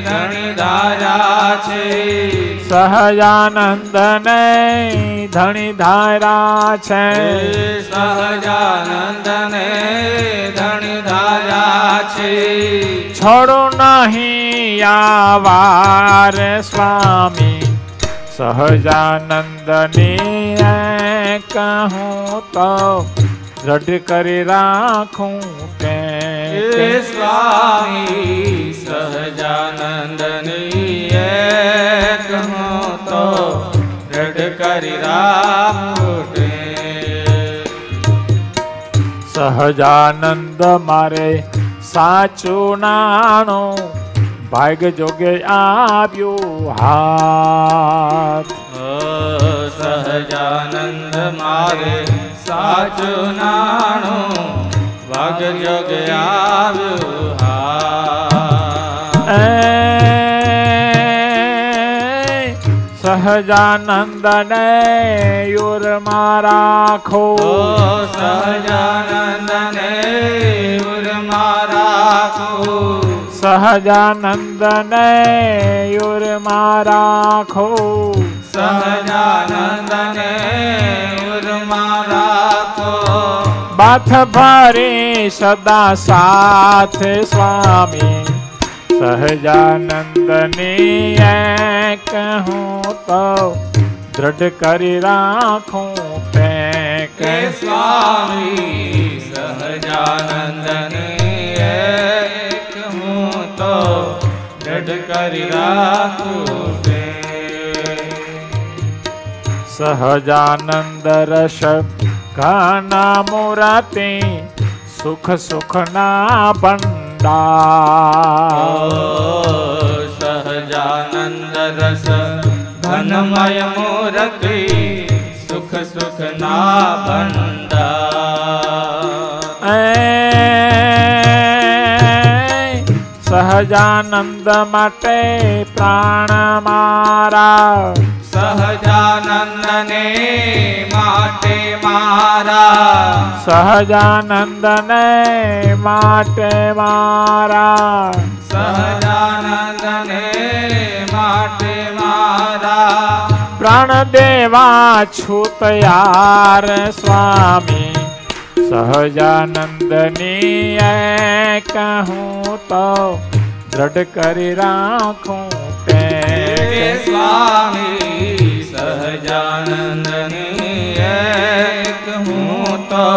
S2: ધણી ધારા છે
S1: સહજાનંદને ધણી ધારા છે.
S2: સહજાનંદને ધણી ધારા છે.
S1: છોડો નહીં આવાર સ્વામી. સહજાનંદની કહું તો દ્રઢ કરી રાખું
S2: હે
S1: કે
S2: સ્વામી સહજાનંદની એક તો દ્રઢ કરી
S1: સહજાનંદ મારે સાચું નાણું ભાગ જોગે આવ્યું હાથ
S2: સહજાનંદ મારે સાચું નાણું ભાગ્યોગ આવ્યું હા
S1: એ સહજાનંદને યુરમાં રાખો
S2: ઓ સહજાનંદને ઉરમાં રાખો
S1: સહજાનંદને યુરમાં રાખો
S2: સહજાનંદને ઉરમાં રાખો
S1: બાથ ભરી સદા સાથ સ્વામી સહજાનંદની એક હું તો દ્રઢ કરી રાખું
S2: કે
S1: તે
S2: સ્વામી સહજાનંદને એક હું તો દ્રઢ કરી રાખું તે.
S1: સહજાનંદ રસ ઘના મુરાતે સુખ સુખના ભંડાર
S2: સહજાનંદ રસ ઘનમય મૂર્તિ સુખ સુખ ના ભંડાર
S1: એ સહજાનંદ માટે પ્રાણ મારા
S2: સહજાનંદને માટે મારા
S1: સહજાનંદને માટે મારા
S2: સહજાનંદને માટે મારા
S1: પ્રાણ દેવા છું તૈયાર સ્વામી સહજાનંદની એક
S2: સહજાનંદને એક હું તો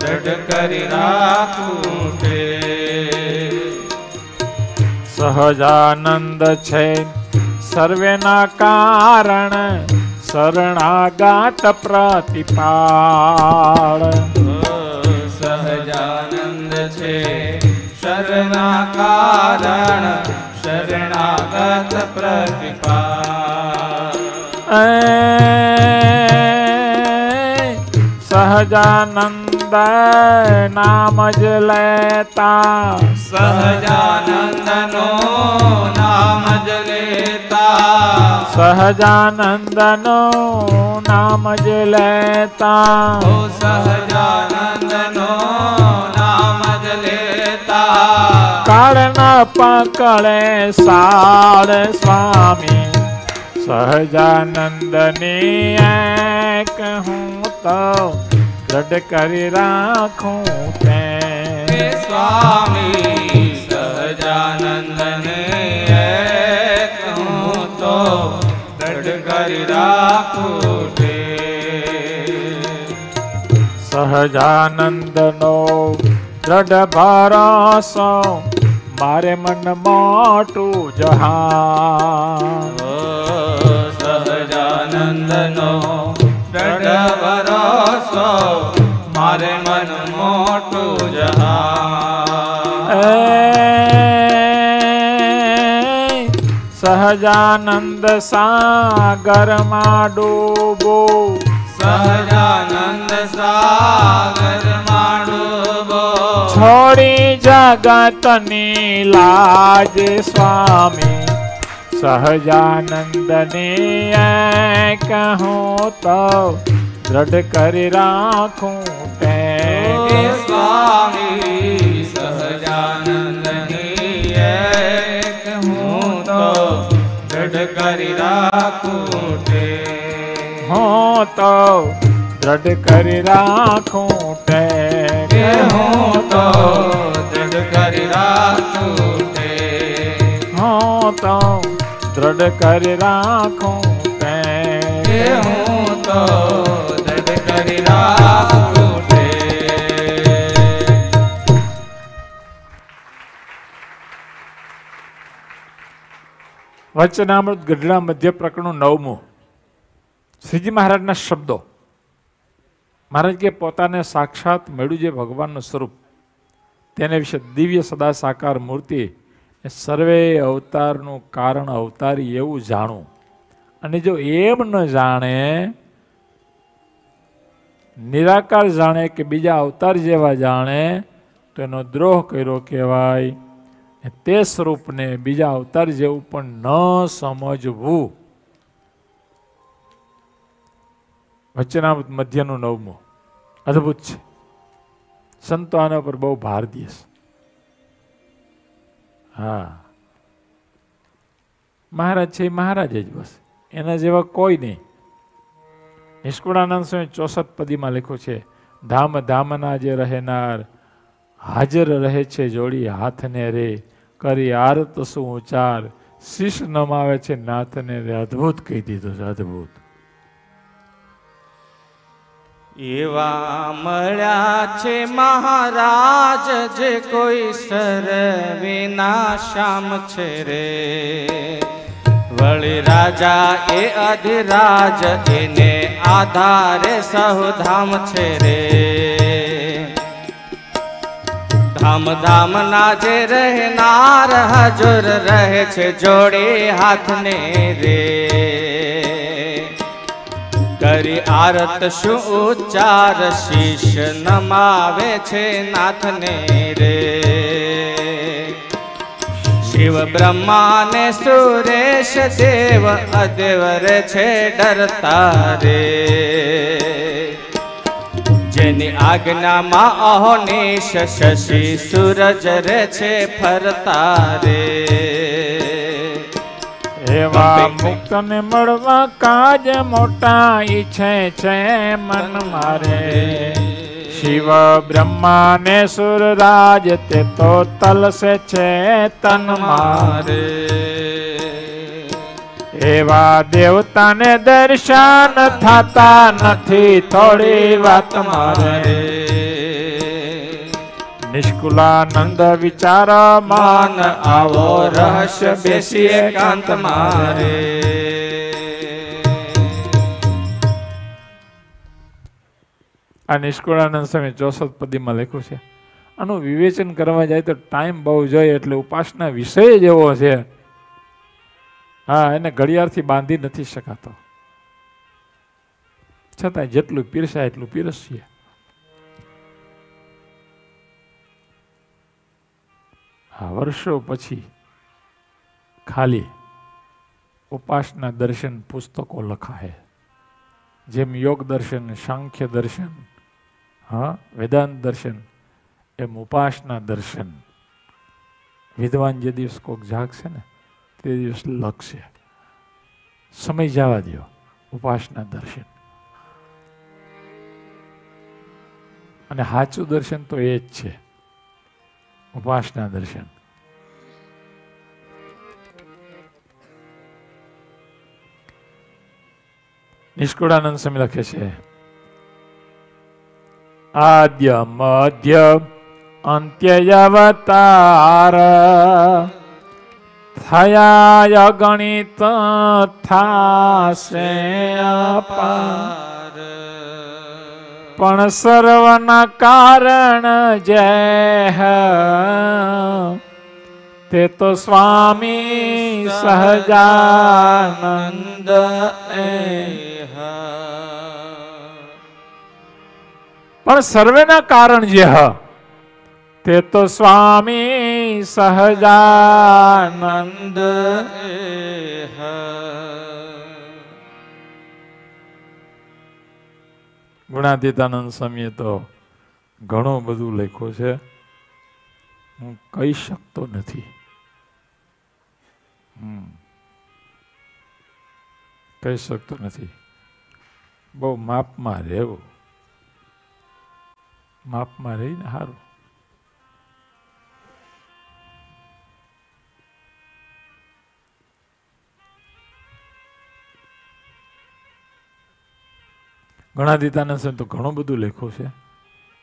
S2: દઢ કરી રાખું તે
S1: સહજાનંદ છે સર્વેના કારણ શરણાગાત પ્રતિપાળ.
S2: સહજાનંદ છે શરણા કારણ શરણાગત પ્રતિપા
S1: એ સહજાનંદ નામ જ લેતા
S2: સહજાનંદનો નામ જ લેતા
S1: સહજાનંદનો નામ જ લેતા
S2: ઓ સહજાનંદનો નામ જ લેતા
S1: કાળ ન પકડે સાળ સ્વામી સહજાનંદની એક હું તો દ્રઢ કરી રાખું
S2: હે
S1: તે
S2: સ્વામી સહજાનંદને એક હું ફૂટે
S1: સહજાનંદનો દ્રઢ ભરોસો મારે મન
S2: દ્રઢ ભરોસો મારે મન મોટું
S1: જહા. સહજાનંદ સાગરમાં ડૂબો.
S2: સહજાનંદ સાગર ડૂબો.
S1: છોડી જગતની લાજ સ્વામી. સહજાનંદને કહું તો દ્રઢ કરી રાખું તે
S2: હે સ્વામી સહજાનંદની એક હું તો દ્રઢ કરી રાખું તે
S1: હું તો દ્રઢ કરી રાખું તે
S2: કે હું તો દ્રઢ કરી રાખું તે
S1: હું તો દ્રઢ કરી રાખું તે
S2: હું તો દ્રઢ કરી રાખું
S1: વચનામૃત ગઢડા મધ્ય પ્રકરણનું નવમું. શ્રીજી મહારાજના શબ્દો. મહારાજ કે પોતાને સાક્ષાત મળ્યું જે ભગવાનનું સ્વરૂપ. તેને વિશે દિવ્ય સદા સાકાર મૂર્તિ એ સર્વે અવતારનું કારણ અવતારી એવું જાણવું અને જો એમ ન જાણે, નિરાકાર જાણે કે બીજા અવતાર જેવા જાણે, તો એનો દ્રોહ કર્યો કહેવાય. તે સ્વરૂપને બીજા અવતાર જેવું પણ ન સમજવું. વચ્ચેના મધ્યનું નવમું. અદ્ભુત છે. સંતો આના પર બહુ ભાર દે છે. હા. મહારાજ છે એ મહારાજ જ બસ. એના જેવા કોઈ નહીં. નિષ્કુળાનંદ સ્વામી ચોસઠ પદીમાં લખ્યું છે, ધામ ધામના જે રહેનાર, હાજર રહે છે જોડી હાથને રે, કરી આરત શું ઉચાર, શીશ નમાવે છે નાથને રે. અદ્ભુત કહી દીધું છે, અદ્ભુત.
S2: એવા મળ્યા છે મહારાજ. જે કોઈ સર વિના શામ છે રે. વળી રાજા એ અધિરાજ, એને આધારે સહુ ધામ છે રે. ધામ ધામ ના જે રહેનાર હજુર રહે છે જોડે હાથને રે. કરી આરત શું ઉચ્ચાર શીશ નમાવે છે નાથને રે? શિવ બ્રહ્મા ને સુરેશ દેવ અદેવર છે ડરતા રે. જેની આજ્ઞામાં અહોનિશ શશી સૂરજ રે છે ફરતા રે.
S1: એવા મુક્તને મળવા કાજ મોટા ઈચ્છે છે મન મારે. શિવ બ્રહ્મા ને સુરરાજ તે તો તલસે છે તન મારે. એવા દેવતાને દર્શન થતા નથી થોડી વાત મારે. નિષ્કુલાનંદ વિચાર
S2: માન આવો રહસ્ય બેસી એકાંત મારે.
S1: આ નિષ્કુળાનંદ સ્વામી ચોસઠ પદીમાં લખ્યું છે, આનું વિવેચન કરવા જાય તો ટાઈમ બહુ જોઈએ એટલે ઉપાસના વિષય જ એવો છે. હા, એને ઘડિયાળથી બાંધી નથી શકાતો. છતાં જેટલું પીરસાય એટલું પીરસીએ. વર્ષો પછી ખાલી ઉપાસના દર્શન પુસ્તકો લખાય. જેમ યોગ દર્શન, સાંખ્ય દર્શન, હા, વેદાંત દર્શન, એમ ઉપાસના દર્શન. વિદ્વાન જે દિવસ કોક જાગશે ને, તે દિવસ લખશે. સમય જવા દો ઉપાસના દર્શન. અને સાચું દર્શન તો એ જ છે. ઉપાસના દર્શન નિષ્કુળાનંદ સ્વામી લખે છે આદ્ય મધ્ય અંત્યવતાર થયા ગણિત થાશે અપાર પણ સર્વના કારણ જય તે તો સ્વામી સહજાનંદ પણ સર્વેના કારણ જે હ, તે તો સ્વામી સહજાનંદ ગુણાતીતાનંદ સ્વામીએ તો ઘણું બધું લખ્યું છે. હું કહી શકતો નથી. કહી શકતો નથી. બહુ માપમાં રહેવું. માપમાં રહીને સારું ગણાદિતાનંદ છે તો ઘણું બધું લખ્યું છે.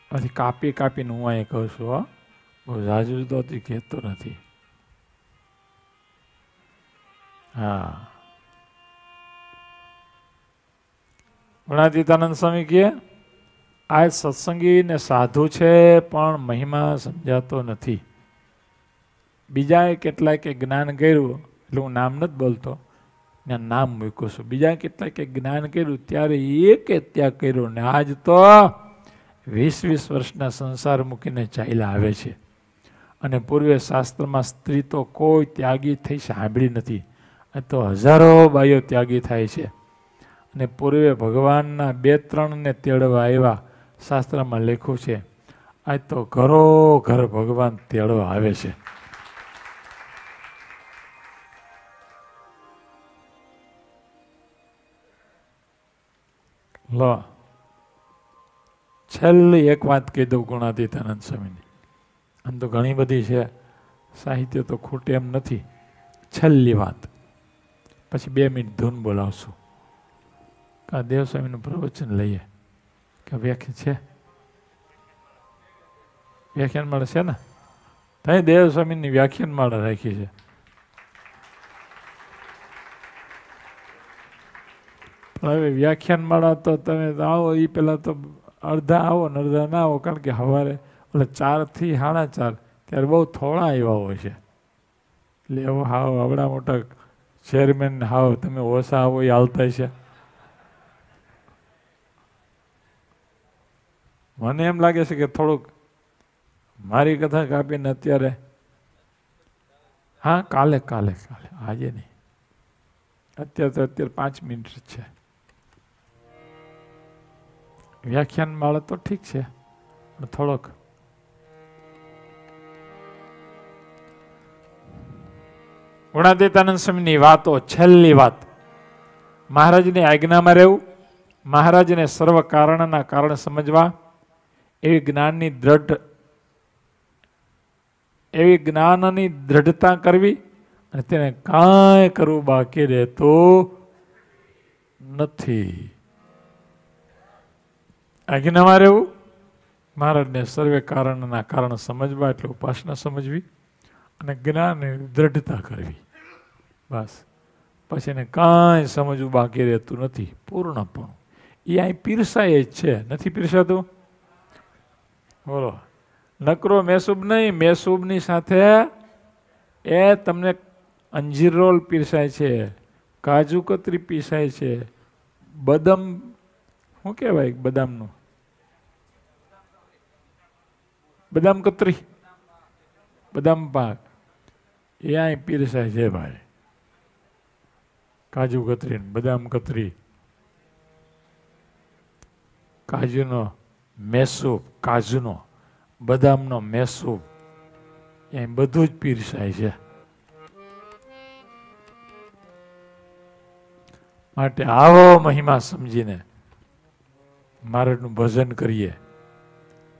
S1: પછી કાપી કાપીને હું અહીં કહું છું, હા. બહુ જાજુ તો કહેતો નથી. હા. ગણાદિતાનંદ સ્વામી કહે, આ સત્સંગી ને સાધુ છે, પણ મહિમા સમજાતો નથી. બીજાએ કેટલાય જ્ઞાન કર્યું, એટલે હું નામ નથી બોલતો. ને નામ મૂક્યું છું. બીજા કેટલાય જ્ઞાન કર્યું, ત્યારે એકે ત્યાગ કર્યો ને આજ તો વીસ વીસ વર્ષના સંસાર મૂકીને ચાલ્યા આવે છે. અને પૂર્વે શાસ્ત્રમાં સ્ત્રી તો કોઈ ત્યાગી થઈ સાંભળી નથી. આ તો હજારો બાઈઓ ત્યાગી થાય છે. અને પૂર્વે ભગવાનના બે ત્રણને તેડવા આવ્યા. શાસ્ત્રમાં લખ્યું છે, આજ તો ઘરો ઘર ભગવાન તેડવા આવે છે. લો. છેલ્લી એક વાત કહી દઉં ગુણાતીતાનંદ સ્વામીની. આમ તો ઘણી બધી છે, સાહિત્ય તો ખોટે એમ નથી. છેલ્લી વાત. પછી બે મિનિટ ધૂન બોલાવશું. કા દેવસ્વામીનું પ્રવચન લઈએ. કે વ્યાખ્યા છે? વ્યાખ્યાન માળા છે ને? ત્યાં દેવસ્વામીની વ્યાખ્યાન માળા રાખી છે. પણ હવે વ્યાખ્યાન માળા તો તમે આવો એ પહેલાં તો અડધા આવો ને અડધા ના આવો, કારણ કે સવારે એટલે ચારથી સાડા ચાર ત્યારે બહુ થોડા આવ્યા હોય છે. એટલે એવો હાવ આવડા મોટા ચેરમેન હાવ તમે ઓછા આવો એ હાલતા છે મને એમ લાગે છે કે થોડુંક મારી કથા કાપીને અત્યારે હા, કાલે કાલે કાલે, આજે નહીં. અત્યારે તો અત્યારે પાંચ મિનિટ છે. વ્યાખ્યાન માળે તો ઠીક છે, પણ થોડોક. ગુણાતીતાનંદ સ્વામીની વાતો છેલ્લી વાત. મહારાજની આજ્ઞામાં રહેવું, મહારાજને સર્વ કારણના કારણ સમજવા, એવી જ્ઞાનની દ્રઢ, એવી જ્ઞાનની દ્રઢતા કરવી અને તેને કાંઈ કરવું બાકી રહેતું નથી. આજ્ઞામાં રહેવું? મહારાજને સર્વે કારણના કારણ સમજવા એટલે ઉપાસના સમજવી અને જ્ઞાનની દ્રઢતા કરવી. બસ. પછી એને કાંઈ સમજવું બાકી રહેતું નથી, પૂર્ણપણું. એ અહીં પીરસાય જ છે. નથી પીરસાતું? બોલો. નકરો મેસૂબ નહીં, મેસૂબની સાથે એ તમને અંજીર રોલ પીરસાય છે, કાજુ કતરી પીસાય છે, બદામ શું કહેવાય બદામનું? બદામ કતરી? બદામ પાક. એ અહીં પીરસાય છે ભાઈ. કાજુ કતરી બદામ કતરી. કાજુનો મેસૂપ, કાજુનો, બદામનો મેસૂપ. એ બધું જ પીરસાય છે. માટે આવો મહિમા સમજીને મહારાજનું ભજન કરીએ.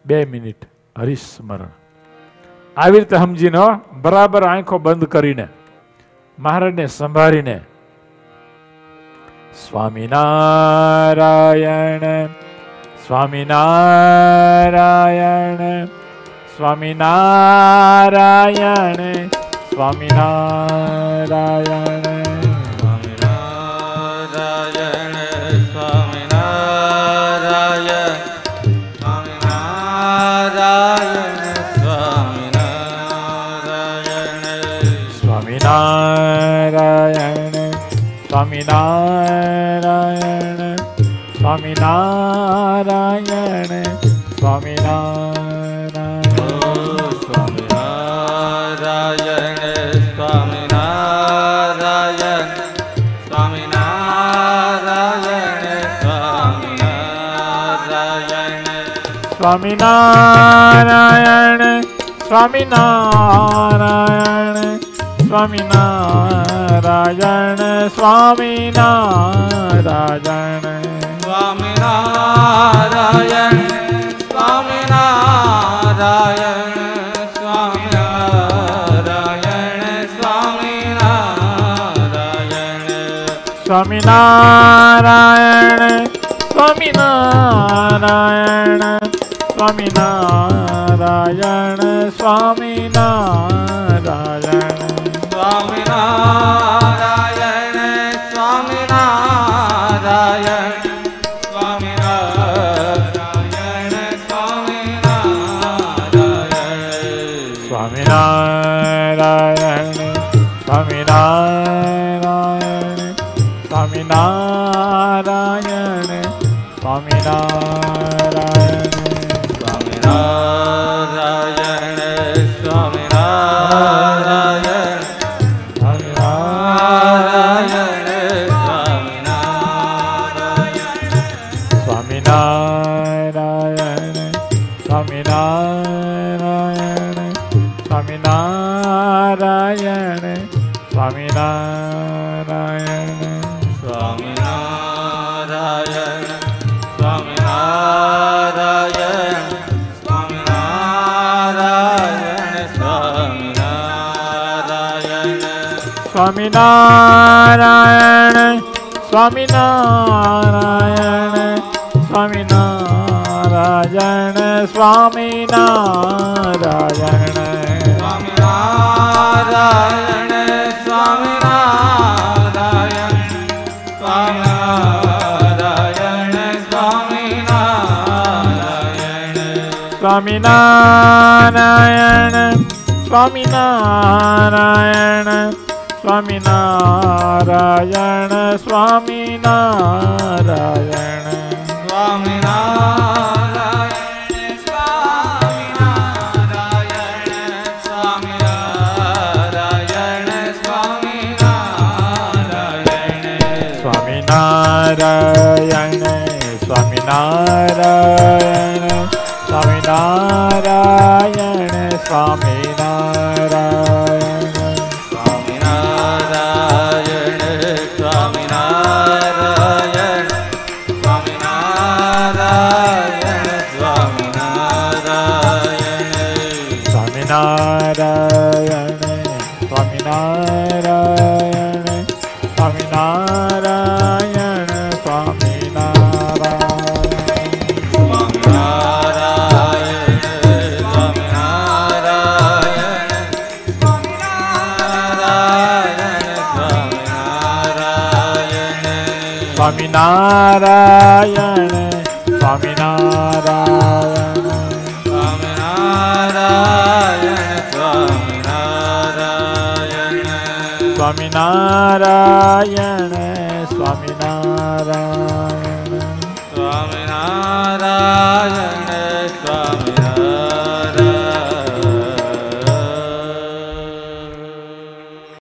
S1: બે મિનિટ હરિસ્મરણ. આવી રીતે સમજીને બરાબર આંખો બંધ કરીને, મહારાજને સંભાળીને
S2: સ્વામિનારાયણ સ્વામિનારાયણ સ્વામિનારાયણ સ્વામિનારાયણ
S1: સ્વામિનારાયણ. સ્વામિનારાયણ સ્વામિનારાયણ સ્વામિનારાયણ
S2: સ્વામિનારાયણ સ્વામિનારાયણ સ્વામિનારાયણ સ્વામિનારાયણ
S1: સ્વામીના રાજણ સ્વામીના રાજણ
S2: સ્વામીના રાજણ સ્વામીના રાજણ
S1: સ્વામિનારાયણ સ્વામિનારાયણ સ્વામિનારાયણ સ્વામિનારાયણ.
S2: राम नारायण
S1: સ્વામિનારાયણ સ્વામિનારાયણ સ્વામિનારાયણ સ્વામિનારાયણ
S2: સ્વામિનારાયણ સ્વામિનારાયણ સ્વામિનારાયણ સ્વામિનારાયણ
S1: સ્વામિનારાયણ સ્વામિનારાયણ સ્વામિનારાયણ સ્વામિનારાયણ
S2: સ્વામિનારાયણ સ્વામિનારાયણ સ્વામિનારાયણ સ્વામિનારાયણ સ્વામિનારાયણ સ્વામિનારાયણ સ્વામિનારાયણ સ્વામિનારાયણ
S1: સ્વામિનારાયણ